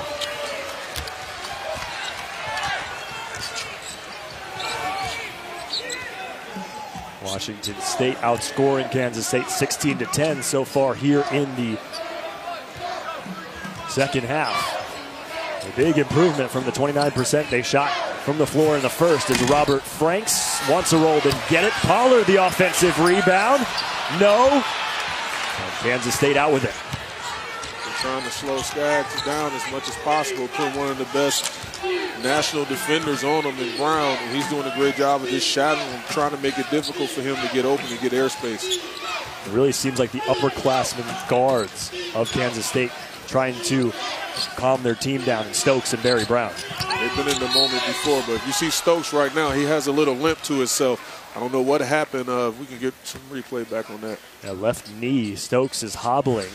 Washington State outscoring Kansas State 16 to 10 so far here in the second half. A big improvement from the 29% they shot from the floor in the first as Robert Franks wants to roll and get it. Pollard the offensive rebound. No. And Kansas State out with it. Trying to slow Skaggs down as much as possible, put one of the best national defenders on him in Brown, and he's doing a great job of just shadowing him, trying to make it difficult for him to get open and get airspace. It really seems like the upperclassmen guards of Kansas State trying to calm their team down in Stokes and Barry Brown. They've been in the moment before, but if you see Stokes right now, he has a little limp to himself. I don't know what happened. Uh, we can get some replay back on that. Yeah, left knee. Stokes is hobbling.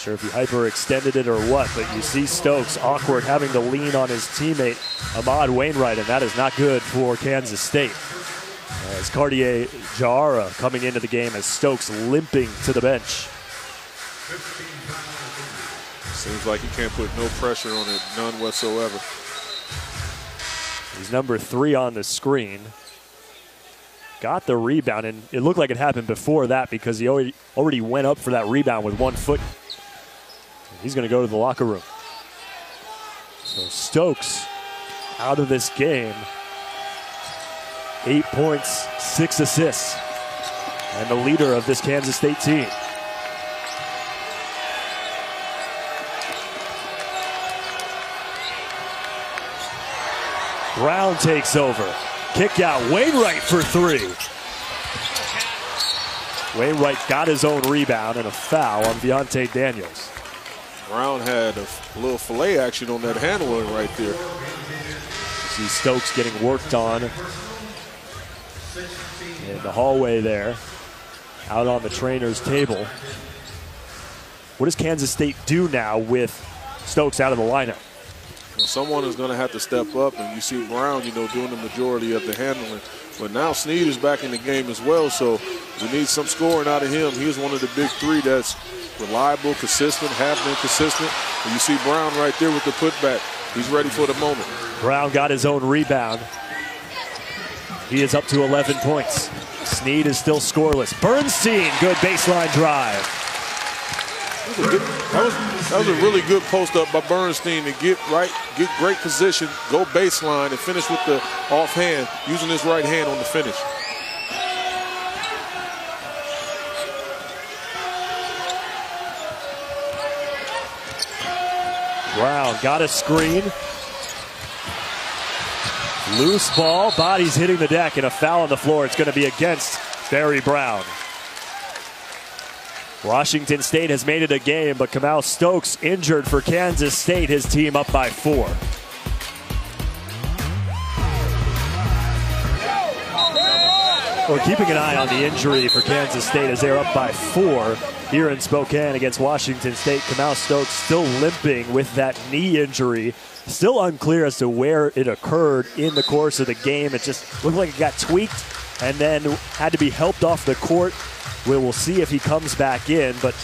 Sure if he hyperextended it or what, but you see Stokes awkward having to lean on his teammate Amaad Wainright, and that is not good for Kansas State. Uh, as Cartier Diarra coming into the game as Stokes limping to the bench. Seems like he can't put no pressure on it, none whatsoever. He's number three on the screen. Got the rebound, and it looked like it happened before that because he already, already went up for that rebound with one foot. He's going to go to the locker room. So Stokes out of this game. Eight points, six assists. and the leader of this Kansas State team. Brown takes over. Kick out. Wainright for three. Wainright got his own rebound and a foul on Viont'e Daniels. Brown had a little fillet action on that handling right there. See Stokes getting worked on in the hallway there, out on the trainer's table. What does Kansas State do now with Stokes out of the lineup? Someone is going to have to step up, and you see Brown, you know, doing the majority of the handling. But now Sneed is back in the game as well, so we need some scoring out of him. He's one of the big three that's reliable, consistent, have been consistent. And you see Brown right there with the putback. He's ready for the moment. Brown got his own rebound. He is up to 11 points. Sneed is still scoreless. Bernstein, good baseline drive. That was, that was a really good post up by Bernstein to get right, get great position, go baseline, and finish with the offhand, using his right hand on the finish. Brown got a screen. Loose ball, bodies hitting the deck, and a foul on the floor. It's going to be against Barry Brown. Washington State has made it a game, but Kamau Stokes injured for Kansas State, his team up by four. We're keeping an eye on the injury for Kansas State as they're up by four here in Spokane against Washington State. Kamau Stokes still limping with that knee injury. Still unclear as to where it occurred in the course of the game. It just looked like it got tweaked and then had to be helped off the court. We will see if he comes back in, but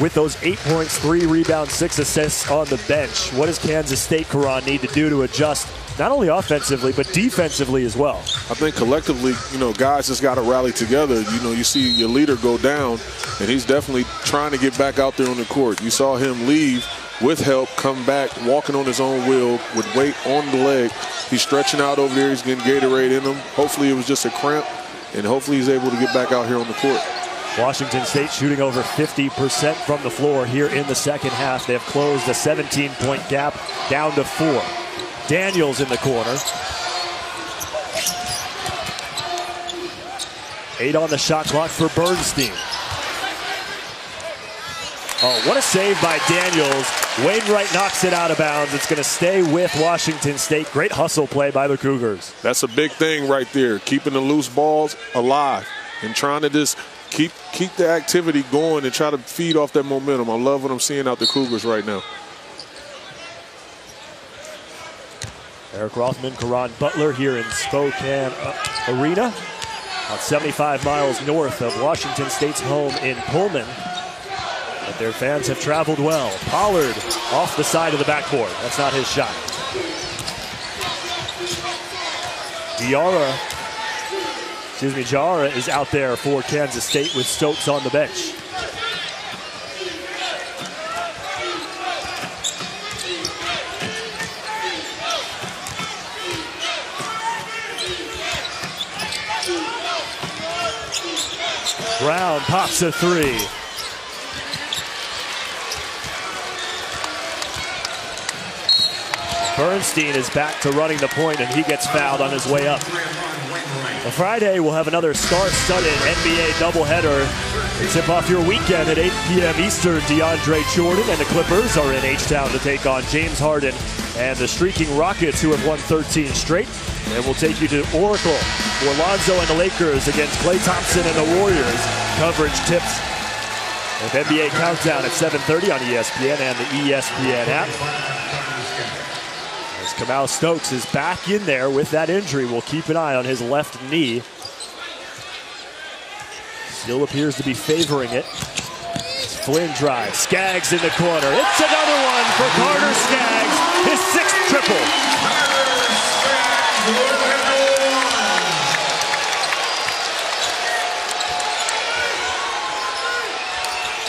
with those eight points, three rebounds, six assists on the bench, what does Kansas State, Caron, need to do to adjust not only offensively, but defensively as well? I think collectively, you know, guys just got to rally together. You know, you see your leader go down, and he's definitely trying to get back out there on the court. You saw him leave with help, come back, walking on his own will with weight on the leg. He's stretching out over there. He's getting Gatorade in him. Hopefully it was just a cramp, and hopefully he's able to get back out here on the court. Washington State shooting over 50% from the floor here in the second half. They have closed a 17 point gap down to four. Daniels in the corner. Eight on the shot clock for Bernstein. Oh, what a save by Daniels. Wainright knocks it out of bounds. It's going to stay with Washington State. Great hustle play by the Cougars. That's a big thing right there, keeping the loose balls alive and trying to just keep keep the activity going and try to feed off that momentum. I love what I'm seeing out the Cougars right now. Eric Rothman, Caron Butler here in Spokane uh, Arena, about 75 miles north of Washington State's home in Pullman. But their fans have traveled well. Pollard off the side of the backboard. That's not his shot. Diarra, excuse me, Jara is out there for Kansas State with Stokes on the bench. Brown pops a three. Bernstein is back to running the point, and he gets fouled on his way up. On Friday, we'll have another star-studded NBA doubleheader. Tip off your weekend at 8 p.m. Eastern. DeAndre Jordan and the Clippers are in H-Town to take on James Harden and the streaking Rockets, who have won 13 straight. And we'll take you to Oracle for Lonzo and the Lakers against Klay Thompson and the Warriors. Coverage tips with NBA Countdown at 7.30 on ESPN and the ESPN app. As Kamau Stokes is back in there with that injury, we'll keep an eye on his left knee. Still appears to be favoring it. Flynn drive, Skaggs in the corner. It's another one for Carter Skaggs, triple.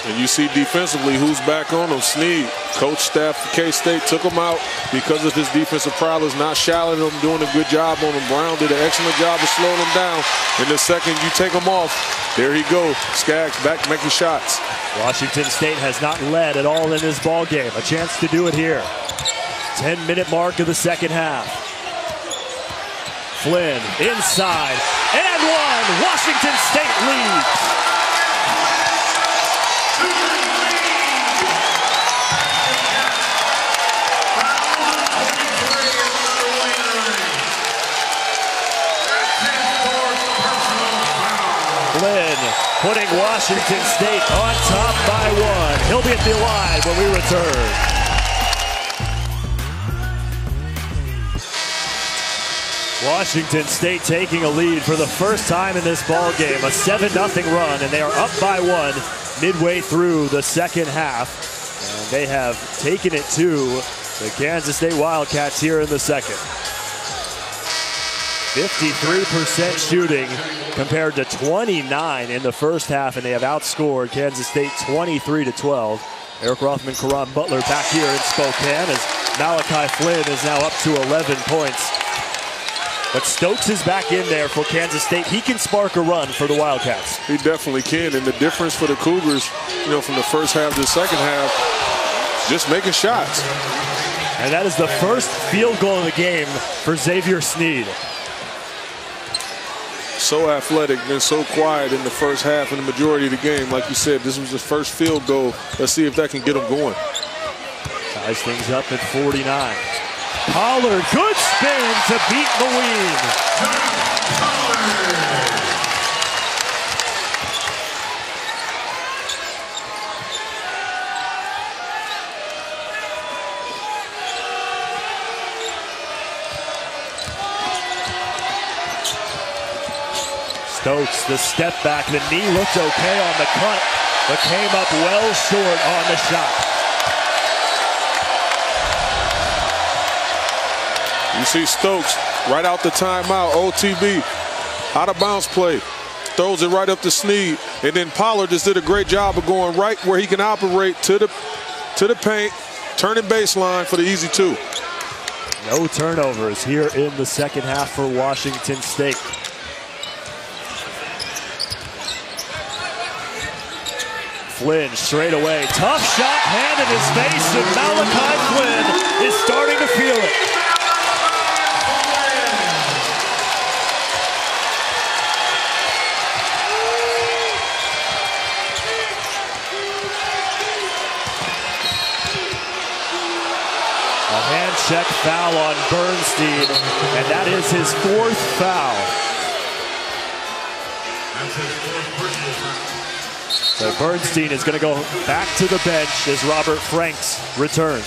And you see defensively who's back on them. Sneed, coach staff K-State took him out because of his defensive prowess, not shallowing him, doing a good job on him. Brown did an excellent job of slowing him down. In the second you take him off, there he goes. Skaggs back making shots. Washington State has not led at all in this ball game. A chance to do it here. 10-minute mark of the second half. Flynn inside and one. Washington State leads. Flynn putting Washington State on top by one. He'll be at the line when we return. Washington State taking a lead for the first time in this ball game, a 7-0 run, and they are up by one midway through the second half. And they have taken it to the Kansas State Wildcats here in the second. 53% shooting compared to 29 in the first half, and they have outscored Kansas State 23 to 12. Eric Rothman, Caron Butler back here in Spokane as Malachi Flynn is now up to 11 points. But Stokes is back in there for Kansas State. He can spark a run for the Wildcats. He definitely can. And the difference for the Cougars, you know, from the first half to the second half, just making shots. And that is the first field goal of the game for Xavier Sneed. so athletic, been so quiet in the first half and the majority of the game. Like you said, this was the first field goal. Let's see if that can get them going. Ties things up at 49. Pollard, good spin to beat the Mawien. Stokes, the step back, the knee looked okay on the cut, but came up well short on the shot. See Stokes right out the timeout, OTB, out of bounds play. Throws it right up to Sneed. And then Pollard just did a great job of going right where he can operate to the to the paint, turning baseline for the easy two. No turnovers here in the second half for Washington State. Flynn straight away. Tough shot, hand in his face, and Malachi Flynn is starting to feel it. A hand check foul on Bernstein, and that is his fourth foul. That's his fourth personal foul. So Bernstein is going to go back to the bench as Robert Franks returns.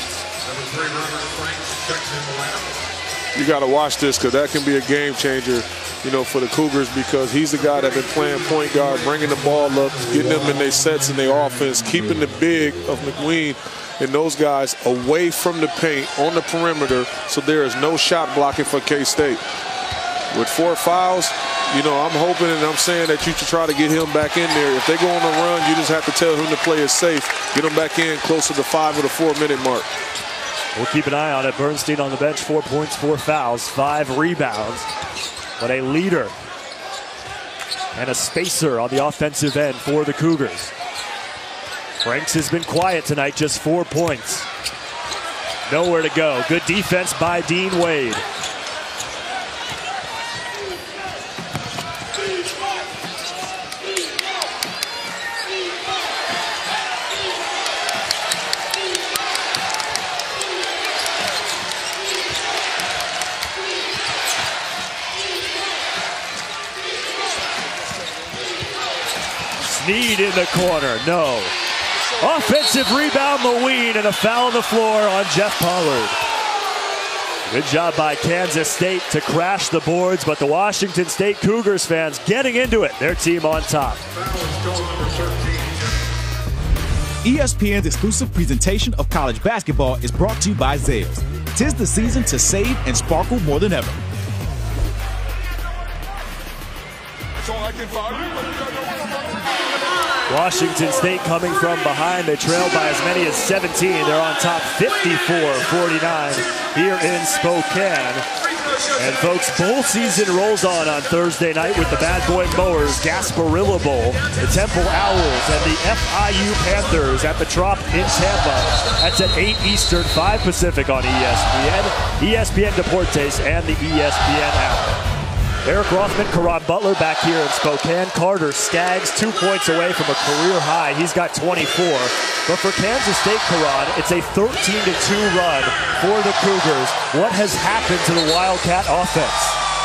You got to watch this because that can be a game changer, you know, for the Cougars because he's the guy that's been playing point guard, bringing the ball up, getting them in their sets and their offense, keeping the big of Mawien and those guys away from the paint on the perimeter so there is no shot blocking for K-State. With four fouls, you know, I'm hoping and I'm saying that you should try to get him back in there. If they go on a run, you just have to tell him to play it safe. Get him back in closer to five or the four minute mark. We'll keep an eye on it. Bernstein on the bench, four points, four fouls, five rebounds, but a leader and a spacer on the offensive end for the Cougars. Franks has been quiet tonight, just four points. Nowhere to go. Good defense by Dean Wade. Sneed in the corner. No. Offensive rebound, Mawien, and a foul on the floor on Jeff Pollard. Good job by Kansas State to crash the boards, but the Washington State Cougars fans getting into it. Their team on top. ESPN's exclusive presentation of college basketball is brought to you by Zales. Tis the season to save and sparkle more than ever. Washington State coming from behind. They trail by as many as 17. They're on top 54-49 here in Spokane. And folks, bowl season rolls on on Thursday night with the Bad Boy Mowers Gasparilla Bowl, the Temple Owls, and the FIU Panthers at the Trop in Tampa. That's at 8 Eastern, 5 Pacific on ESPN, ESPN Deportes, and the ESPN app. Eric Rothman, Caron Butler back here in Spokane. Carter Skaggs, two points away from a career high. He's got 24. But for Kansas State, Caron, it's a 13-2 run for the Cougars. What has happened to the Wildcat offense?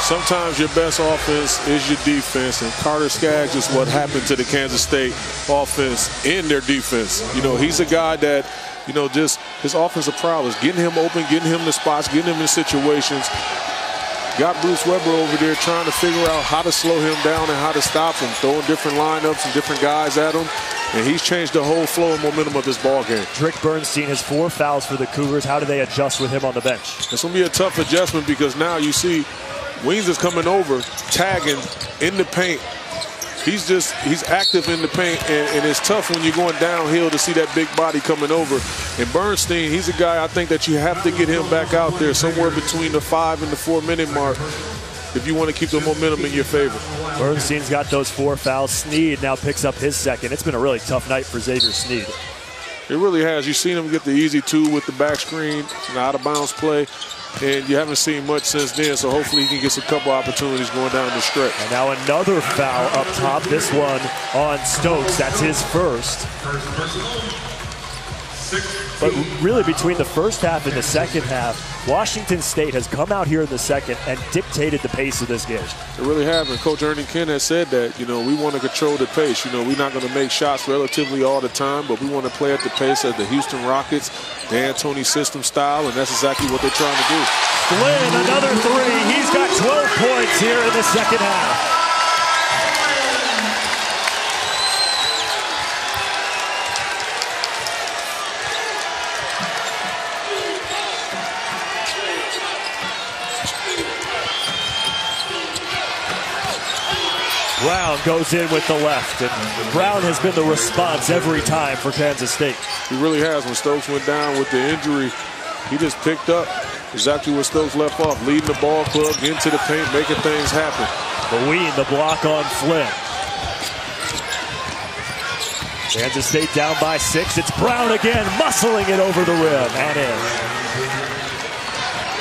Sometimes your best offense is your defense, and Carter Skaggs is what happened to the Kansas State offense in their defense. You know, he's a guy that, you know, just his offensive prowess, getting him open, getting him the spots, getting him in situations. Got Bruce Weber over there trying to figure out how to slow him down and how to stop him, throwing different lineups and different guys at him. And he's changed the whole flow and momentum of this ball game. Drick Bernstein has four fouls for the Cougars. How do they adjust with him on the bench? It's going to be a tough adjustment because now you see Weems is coming over, tagging in the paint, he's just he's active in the paint, and, and, it's tough when you're going downhill to see that big body coming over. And Bernstein, he's a guy I think that you have to get him back out there somewhere between the five and the four minute mark if you want to keep the momentum in your favor. Bernstein's got those four fouls. Sneed now picks up his second. It's been a really tough night for Xavier Sneed. It really has. You've seen him get the easy two with the back screen, an out of bounds play and you haven't seen much since then. So hopefully he can get a couple opportunities going down the stretch. And now another foul up top. This one on Stokes. That's his first. But really, between the first half and the second half, Washington State has come out here in the second and dictated the pace of this game. They really have. And Coach Ernie Kent has said that, you know, we want to control the pace. You know, we're not going to make shots relatively all the time, but we want to play at the pace of the Houston Rockets, the D'Antoni system style, and that's exactly what they're trying to do. Flynn, another three. He's got 12 points here in the second half. Brown goes in with the left, and Brown has been the response every time for Kansas State. He really has. When Stokes went down with the injury, he just picked up exactly where Stokes left off, leading the ball club into the paint, making things happen. Mawien, the block on Flynn. Kansas State down by six. It's Brown again, muscling it over the rim and in.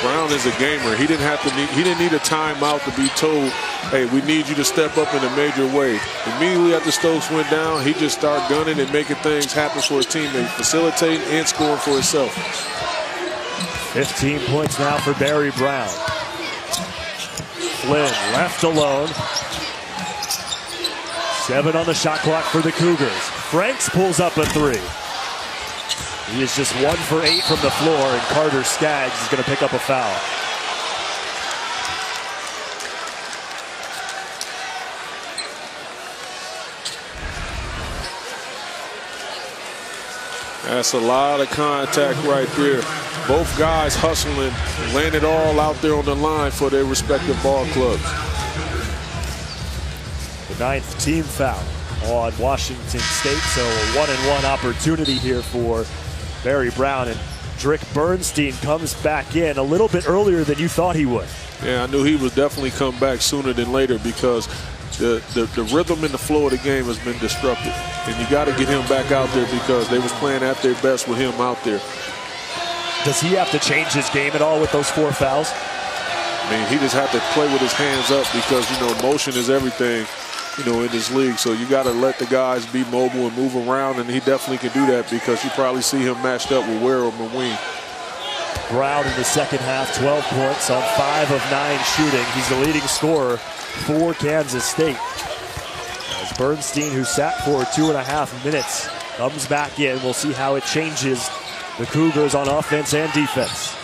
Brown is a gamer. He didn't have to need, he didn't need a timeout to be told, hey, we need you to step up in a major way. Immediately after Stokes went down, he just started gunning and making things happen for his teammates, facilitating and scoring for himself. 15 points now for Barry Brown. Flynn left alone. Seven on the shot clock for the Cougars. Franks pulls up a three. He is just one for eight from the floor, and Carter Skaggs is going to pick up a foul. That's a lot of contact right there. Both guys hustling, laying it all out there on the line for their respective ball clubs. The ninth team foul on Washington State, so a one and one opportunity here for Barry Brown and Drick Bernstein comes back in a little bit earlier than you thought he would. Yeah, I knew he would definitely come back sooner than later because the, the, the rhythm and the flow of the game has been disrupted. And you got to get him back out there because they was playing at their best with him out there. Does he have to change his game at all with those four fouls? I mean, he just had to play with his hands up because, you know, motion is everything you know, in this league. So you got to let the guys be mobile and move around, and he definitely can do that because you probably see him matched up with Ware and Wing. Brown in the second half, 12 points on five of nine shooting. He's the leading scorer for Kansas State. As Bernstein, who sat for two and a half minutes, comes back in. We'll see how it changes the Cougars on offense and defense.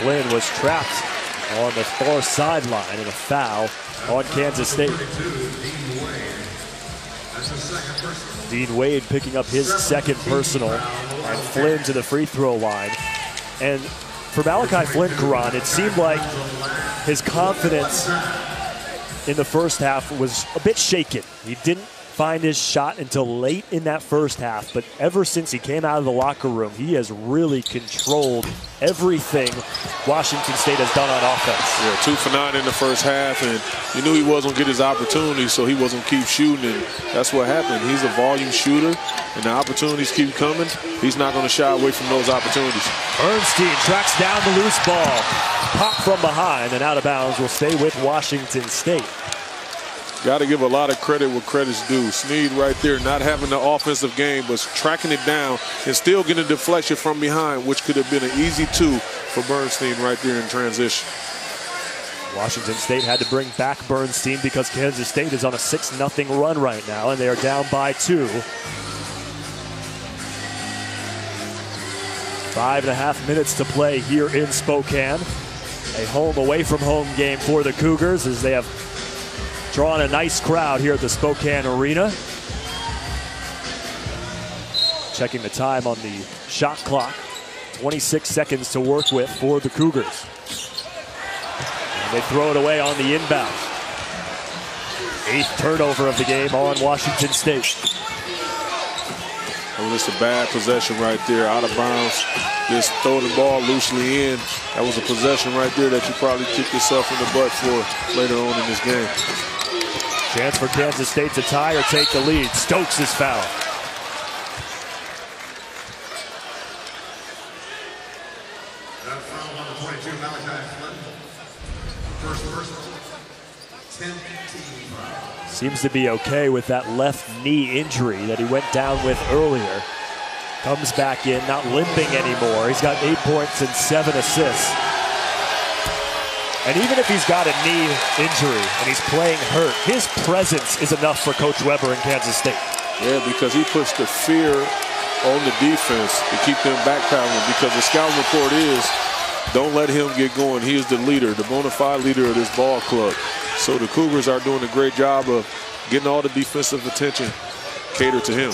Flynn was trapped on the far sideline in a foul on Kansas State. Dean Wade picking up his second personal and Flynn to the free throw line. And for Malachi Flynn, Caron, it seemed like his confidence in the first half was a bit shaken. He didn't find his shot until late in that first half, but ever since he came out of the locker room, he has really controlled everything Washington State has done on offense. Yeah, two for nine in the first half, and you knew he wasn't going to get his opportunity, so he wasn't keep shooting, and that's what happened. He's a volume shooter, and the opportunities keep coming. He's not going to shy away from those opportunities. Bernstein tracks down the loose ball. Pop from behind and out of bounds will stay with Washington State. Got to give a lot of credit where credit's due. Sneed right there, not having the offensive game, but tracking it down and still getting a deflection from behind, which could have been an easy two for Bernstein right there in transition. Washington State had to bring back Bernstein because Kansas State is on a 6 0 run right now, and they are down by two. Five and a half minutes to play here in Spokane. A home away from home game for the Cougars as they have Drawing a nice crowd here at the Spokane Arena. Checking the time on the shot clock. 26 seconds to work with for the Cougars. And they throw it away on the inbound. Eighth turnover of the game on Washington State. Oh, it's a bad possession right there, out of bounds. Just throw the ball loosely in. That was a possession right there that you probably kick yourself in the butt for later on in this game. Chance for Kansas State to tie or take the lead. Stokes is fouled. That foul on 22, Malachi Flynn. First personal. 10 team foul. Seems to be okay with that left knee injury that he went down with earlier. Comes back in, not limping anymore. He's got eight points and seven assists. And even if he's got a knee injury and he's playing hurt, his presence is enough for Coach Weber in Kansas State. Yeah, because he puts the fear on the defense to keep them backpedaling because the scouting report is don't let him get going. He is the leader, the bona fide leader of this ball club. So the Cougars are doing a great job of getting all the defensive attention catered to him.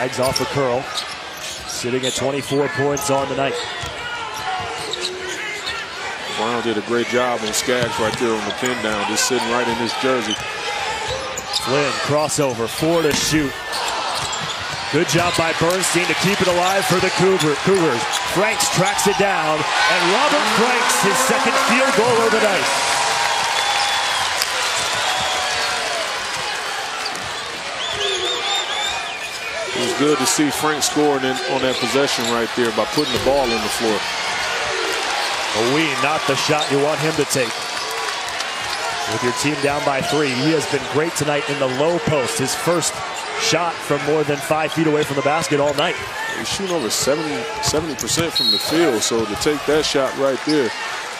Off a curl, sitting at 24 points on the night. Brown did a great job on Skaggs right there on the pin down, just sitting right in his jersey. Flynn, crossover, four to shoot. Good job by Bernstein to keep it alive for the Cougar, Cougars. Franks tracks it down, and Robert Franks, his second field goal of the night. It was good to see Frank scoring in, on that possession right there by putting the ball on the floor. Mawien, not the shot you want him to take. With your team down by three, he has been great tonight in the low post. His first shot from more than five feet away from the basket all night. He's shooting over 70, 70% from the field, so to take that shot right there,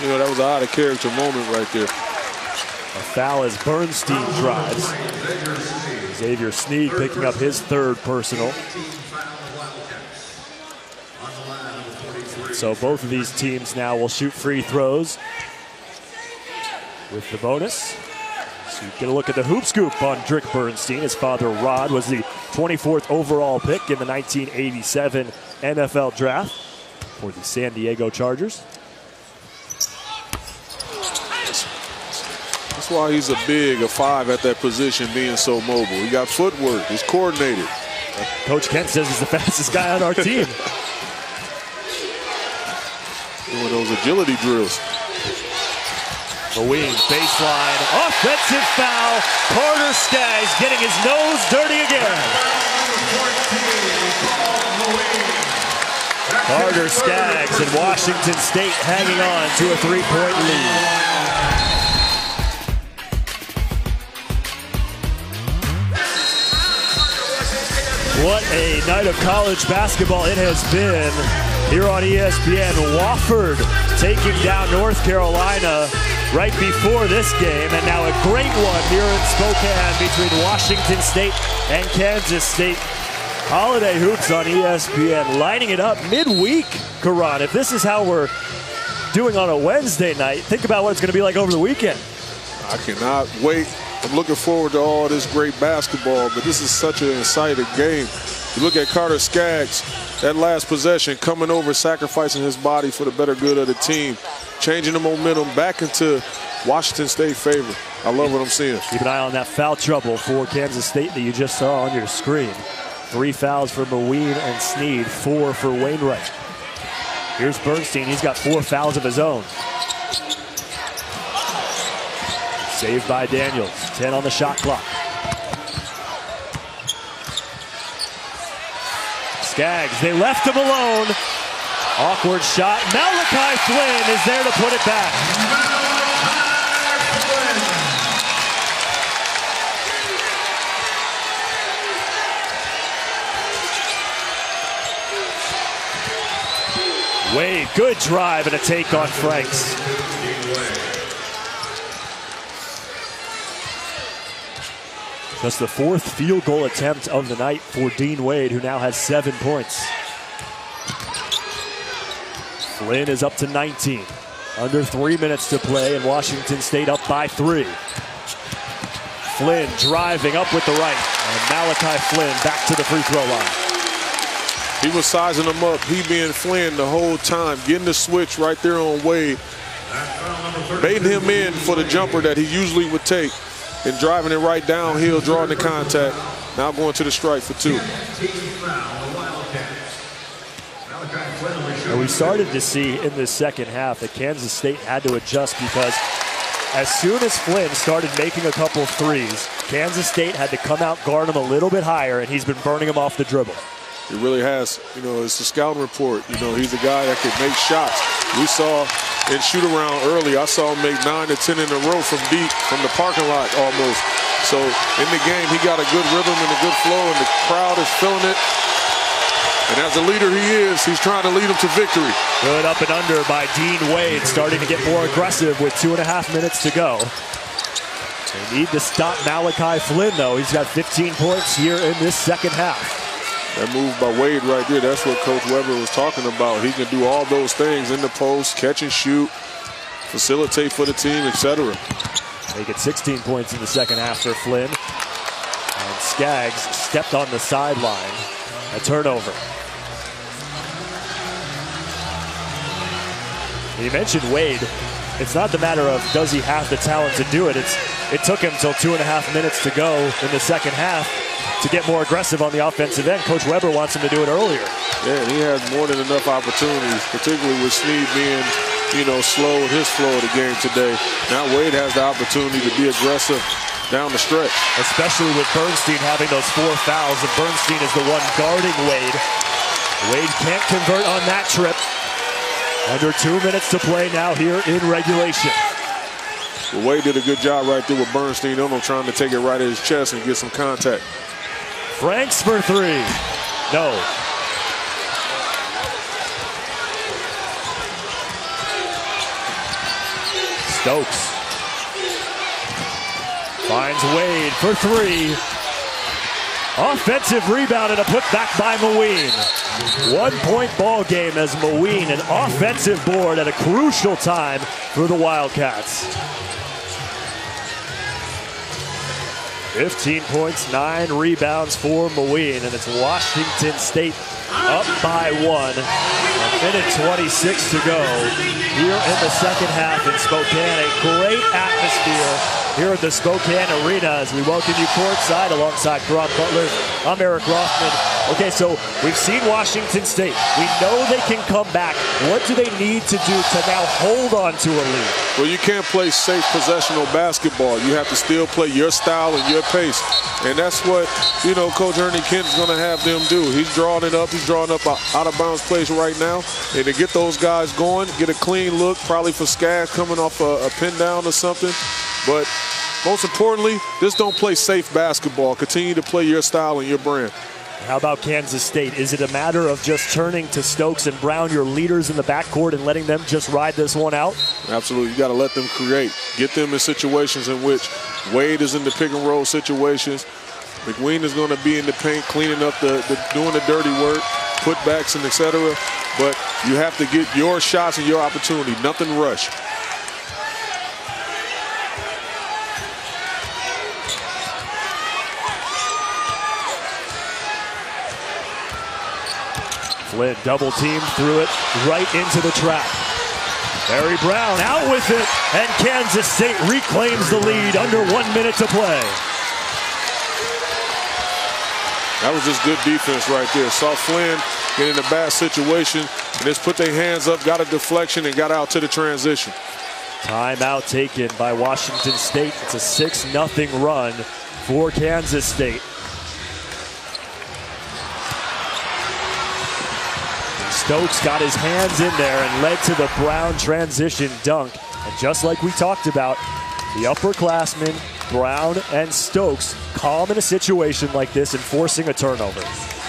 you know, that was an out of character moment right there. A foul as Bernstein drives. Xavier Sneed picking up his third personal. So both of these teams now will shoot free throws with the bonus. So you get a look at the hoop scoop on Drick Bernstein. His father, Rod, was the 24th overall pick in the 1987 NFL draft for the San Diego Chargers. That's why he's a big, a five at that position, being so mobile. He got footwork. He's coordinated. Coach Kent says he's the fastest guy on our team. Doing those agility drills. Mawien, baseline, offensive foul. Carter Skaggs getting his nose dirty again. Carter Skaggs and Washington State hanging on to a three-point lead. What a night of college basketball it has been here on ESPN. Wofford taking down North Carolina right before this game, and now a great one here in Spokane between Washington State and Kansas State. Holiday Hoops on ESPN lining it up midweek, Caron. If this is how we're doing on a Wednesday night, think about what it's going to be like over the weekend. I cannot wait I'm looking forward to all this great basketball, but this is such an exciting game. You look at Carter Skaggs, that last possession, coming over, sacrificing his body for the better good of the team, changing the momentum back into Washington State favor. I love what I'm seeing. Keep an eye on that foul trouble for Kansas State that you just saw on your screen. Three fouls for Mawien and Sneed, four for Wainright. Here's Bernstein. He's got four fouls of his own. Saved by Daniels. 10 on the shot clock. Skaggs, they left him alone. Awkward shot. Malachi Flynn is there to put it back. Wade, good drive and a take on Franks. Just the fourth field goal attempt of the night for Dean Wade, who now has seven points. Flynn is up to 19. Under three minutes to play, and Washington State up by three. Flynn driving up with the right, and Malachi Flynn back to the free throw line. He was sizing him up, he being Flynn the whole time, getting the switch right there on Wade, baiting him in for the jumper that he usually would take, and driving it right downhill, drawing the contact. Now going to the strike for two. And we started to see in the second half that Kansas State had to adjust because as soon as Flynn started making a couple threes, Kansas State had to come out, guard him a little bit higher, and he's been burning him off the dribble. He really has. You know, it's the scouting report. You know, he's a guy that can make shots. We saw in shoot around early, I saw him make nine to 10 in a row from deep, from the parking lot almost. So in the game, he got a good rhythm and a good flow, and the crowd is feeling it. And as a leader he is, he's trying to lead them to victory. Good up and under by Dean Wade, starting to get more aggressive with two and a half minutes to go. They need to stop Malachi Flynn, though. He's got 15 points here in this second half. That move by Wade right there, that's what Coach Weber was talking about. He can do all those things in the post, catch and shoot, facilitate for the team, etc. Make it 16 points in the second half for Flynn. And Skaggs stepped on the sideline. A turnover. You mentioned Wade. It's not the matter of does he have the talent to do it. It's it took him till two and a half minutes to go in the second half to get more aggressive on the offensive end. Coach Weber wants him to do it earlier. Yeah, and he has more than enough opportunities, particularly with Sneed being, you know, slow in his flow of the game today. Now Wade has the opportunity to be aggressive down the stretch. Especially with Bernstein having those four fouls, and Bernstein is the one guarding Wade. Wade can't convert on that trip. Under two minutes to play now here in regulation. Well, Wade did a good job right there with Bernstein on him, trying to take it right at his chest and get some contact. Franks for three. No. Stokes finds Wade for three. Offensive rebound and a putback by Mawien. One point ball game as Mawien, an offensive board at a crucial time for the Wildcats. 15 points, nine rebounds for Mawien, and it's Washington State up by one. A minute 26 to go here in the second half in Spokane. A great atmosphere here at the Spokane Arena as we welcome you courtside alongside Caron Butler. I'm Eric Rothman. Okay, so we've seen Washington State. We know they can come back. What do they need to do to now hold on to a lead? Well, you can't play safe possessional basketball. You have to still play your style and your pace. And that's what, you know, Coach Ernie Kent is going to have them do. He's drawing it up. He's drawing up out of bounds place right now. And to get those guys going, get a clean look, probably for Skaggs coming off a, a pin down or something. But most importantly, just don't play safe basketball. Continue to play your style and your brand. How about Kansas State? Is it a matter of just turning to Stokes and Brown, your leaders in the backcourt, and letting them just ride this one out? Absolutely. You got to let them create. Get them in situations in which Wade is in the pick and roll situations. Mawien is going to be in the paint, cleaning up the, the doing the dirty work, putbacks and etc. But you have to get your shots and your opportunity. Nothing rush. Flynn double team threw it right into the trap. Barry Brown out with it, and Kansas State reclaims the lead under one minute to play. That was just good defense right there. Saw Flynn get in a bad situation and just put their hands up, got a deflection, and got out to the transition. Timeout taken by Washington State. It's a 6 0 run for Kansas State. Stokes got his hands in there and led to the Brown transition dunk. And just like we talked about, the upperclassmen, Brown and Stokes, calm in a situation like this and forcing a turnover.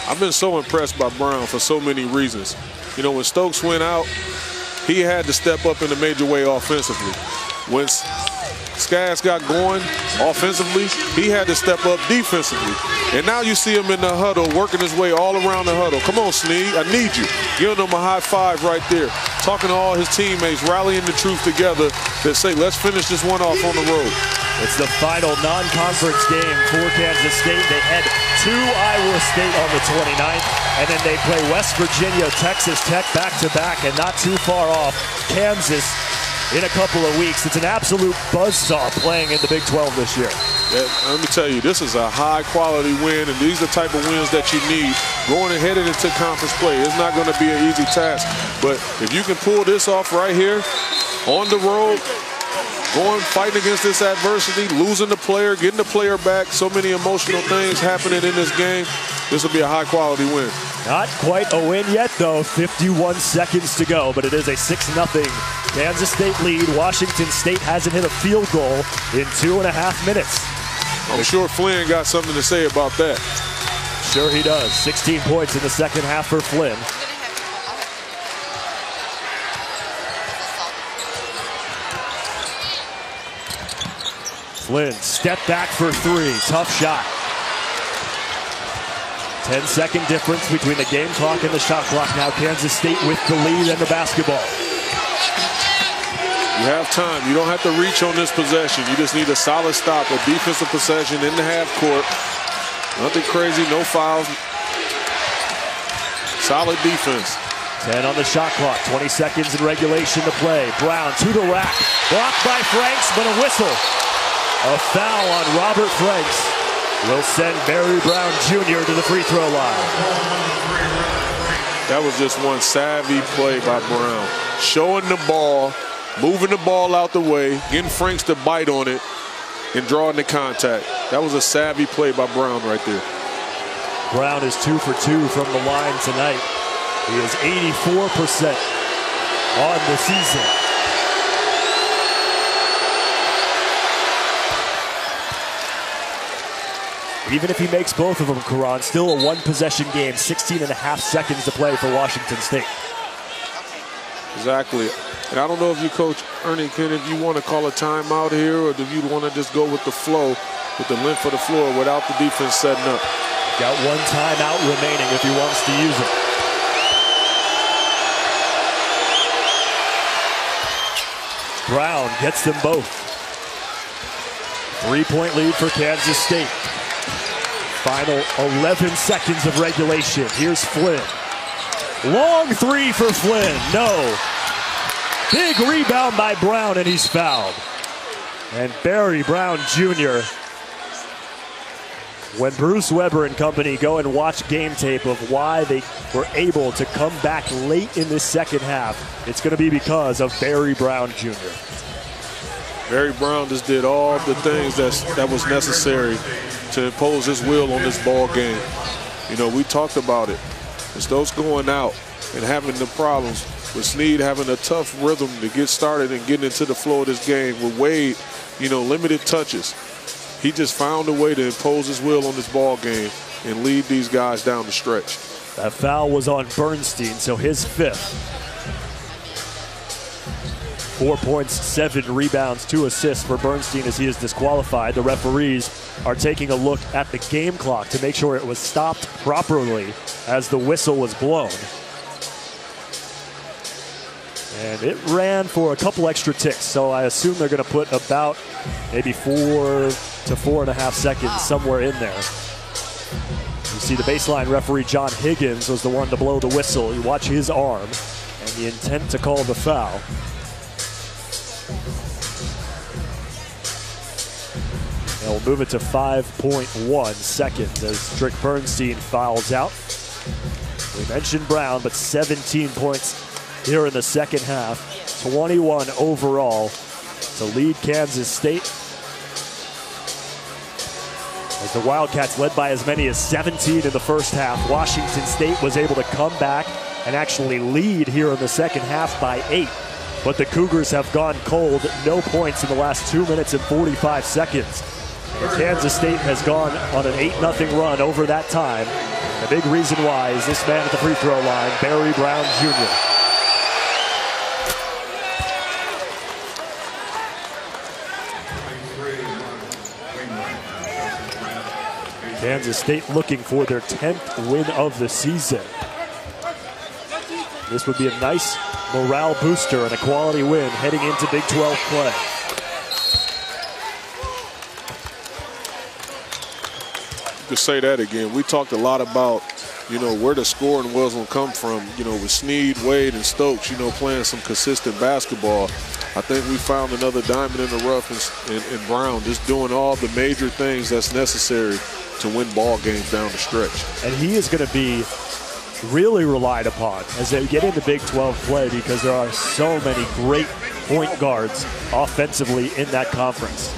I've been so impressed by Brown for so many reasons. You know, when Stokes went out, he had to step up in a major way offensively. When Skaggs got going offensively, he had to step up defensively. And now you see him in the huddle, working his way all around the huddle. Come on, Sneed, I need you. Giving him a high five right there. Talking to all his teammates, rallying the troops together that say, let's finish this one off on the road. It's the final non-conference game for Kansas State. They head to Iowa State on the 29th, and then they play West Virginia, Texas Tech back-to-back, and not too far off, Kansas in a couple of weeks. It's an absolute buzzsaw playing in the Big 12 this year. Yeah, let me tell you, this is a high-quality win, and these are the type of wins that you need going and headed into conference play. It's not going to be an easy task, but if you can pull this off right here on the road, going fighting against this adversity, losing the player, getting the player back, so many emotional things happening in this game. This will be a high quality win. Not quite a win yet, though. 51 seconds to go, but it is a 6 0 Kansas State lead. Washington State hasn't hit a field goal in two and a half minutes. I'm sure Flynn got something to say about that. Sure, he does. 16 points in the second half for Flynn. Flynn, step back for three. Tough shot. 10 second difference between the game clock and the shot clock. Now Kansas State with the lead and the basketball. You have time. You don't have to reach on this possession. You just need a solid stop, a defensive possession in the half court. Nothing crazy, no fouls. Solid defense. 10 on the shot clock, 20 seconds in regulation to play. Brown to the rack, blocked by Franks, but a whistle. A foul on Robert Franks will send Barry Brown Jr. to the free throw line. That was just one savvy play by Brown. Showing the ball, moving the ball out the way, getting Franks to bite on it, and drawing the contact. That was a savvy play by Brown right there. Brown is two for two from the line tonight. He is 84% on the season. Even if he makes both of them, Caron, still a one possession game, 16 and a half seconds to play for Washington State. Exactly. And I don't know if you, Coach Ernie, can if you want to call a timeout here or if you want to just go with the flow, with the length of the floor without the defense setting up. Got one timeout remaining if he wants to use it. Brown gets them both. Three-point lead for Kansas State. Final 11 seconds of regulation. Here's Flynn. Long three for Flynn. No. Big rebound by Brown, and he's fouled. And Barry Brown Jr. When Bruce Weber and company go and watch game tape of why they were able to come back late in this second half, it's going to be because of Barry Brown Jr. Barry Brown just did all the things that's, that was necessary to impose his will on this ball game. You know, we talked about it. It's those going out and having the problems with Sneed having a tough rhythm to get started and getting into the flow of this game. With Wade, you know, limited touches. He just found a way to impose his will on this ball game and lead these guys down the stretch. That foul was on Bernstein, so his fifth. Four points, seven rebounds, two assists for Bernstein as he is disqualified. The referees are taking a look at the game clock to make sure it was stopped properly as the whistle was blown. And it ran for a couple extra ticks, so I assume they're going to put about maybe four to four and a half seconds somewhere in there. You see the baseline referee John Higgins was the one to blow the whistle. You watch his arm and the intent to call the foul. And we'll move it to 5.1 seconds as Drick Bernstein fouls out. We mentioned Brown, but 17 points here in the second half. 21 overall to lead Kansas State. As the Wildcats led by as many as 17 in the first half, Washington State was able to come back and actually lead here in the second half by eight. But the Cougars have gone cold, no points in the last two minutes and 45 seconds. Kansas State has gone on an 8 0 run over that time. The big reason why is this man at the free throw line, Barry Brown Jr. Kansas State looking for their 10th win of the season. This would be a nice morale booster and a quality win heading into Big 12 play. You could say that again. We talked a lot about, you know, where the scoring was going to come from, you know, with Sneed, Wade, and Stokes, you know, playing some consistent basketball. I think we found another diamond in the rough in, in, in Brown, just doing all the major things that's necessary to win ball games down the stretch. And he is going to be really relied upon as they get into Big 12 play because there are so many great point guards offensively in that conference.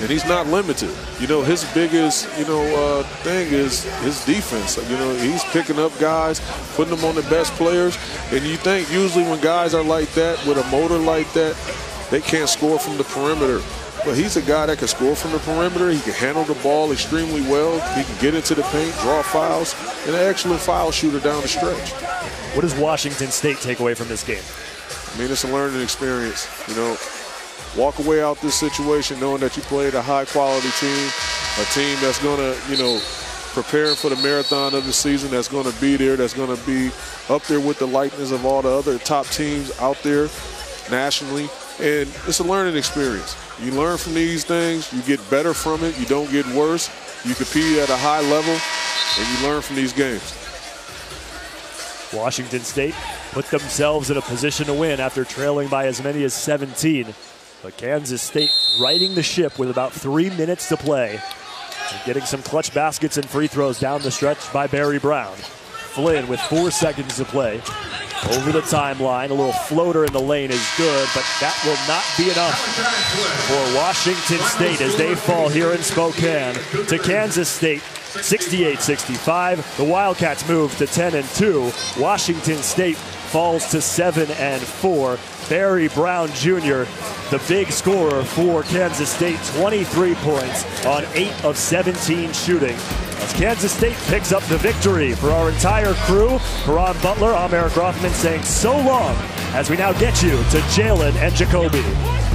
And he's not limited. You know, his biggest, you know, uh, thing is his defense. You know, he's picking up guys, putting them on the best players. And you think usually when guys are like that, with a motor like that, they can't score from the perimeter. But he's a guy that can score from the perimeter. He can handle the ball extremely well. He can get into the paint, draw fouls, and an excellent foul shooter down the stretch. What does Washington State take away from this game? I mean, it's a learning experience. You know, walk away out this situation knowing that you played a high-quality team, a team that's going to, you know, preparing for the marathon of the season, that's going to be there, that's going to be up there with the likeness of all the other top teams out there nationally. And it's a learning experience. You learn from these things, you get better from it, you don't get worse, you compete at a high level, and you learn from these games. Washington State put themselves in a position to win after trailing by as many as 17. But Kansas State righting the ship with about three minutes to play. And getting some clutch baskets and free throws down the stretch by Barry Brown. Flynn with four seconds to play over the timeline. A little floater in the lane is good, but that will not be enough for Washington State as they fall here in Spokane to Kansas State 68-65. The Wildcats move to 10 and 2. Washington State falls to 7 and 4. Barry Brown Jr., the big scorer for Kansas State, 23 points on 8 of 17 shooting. As Kansas State picks up the victory for our entire crew, Ron Butler, I'm Eric Rothman saying so long as we now get you to Jalen and Jacoby.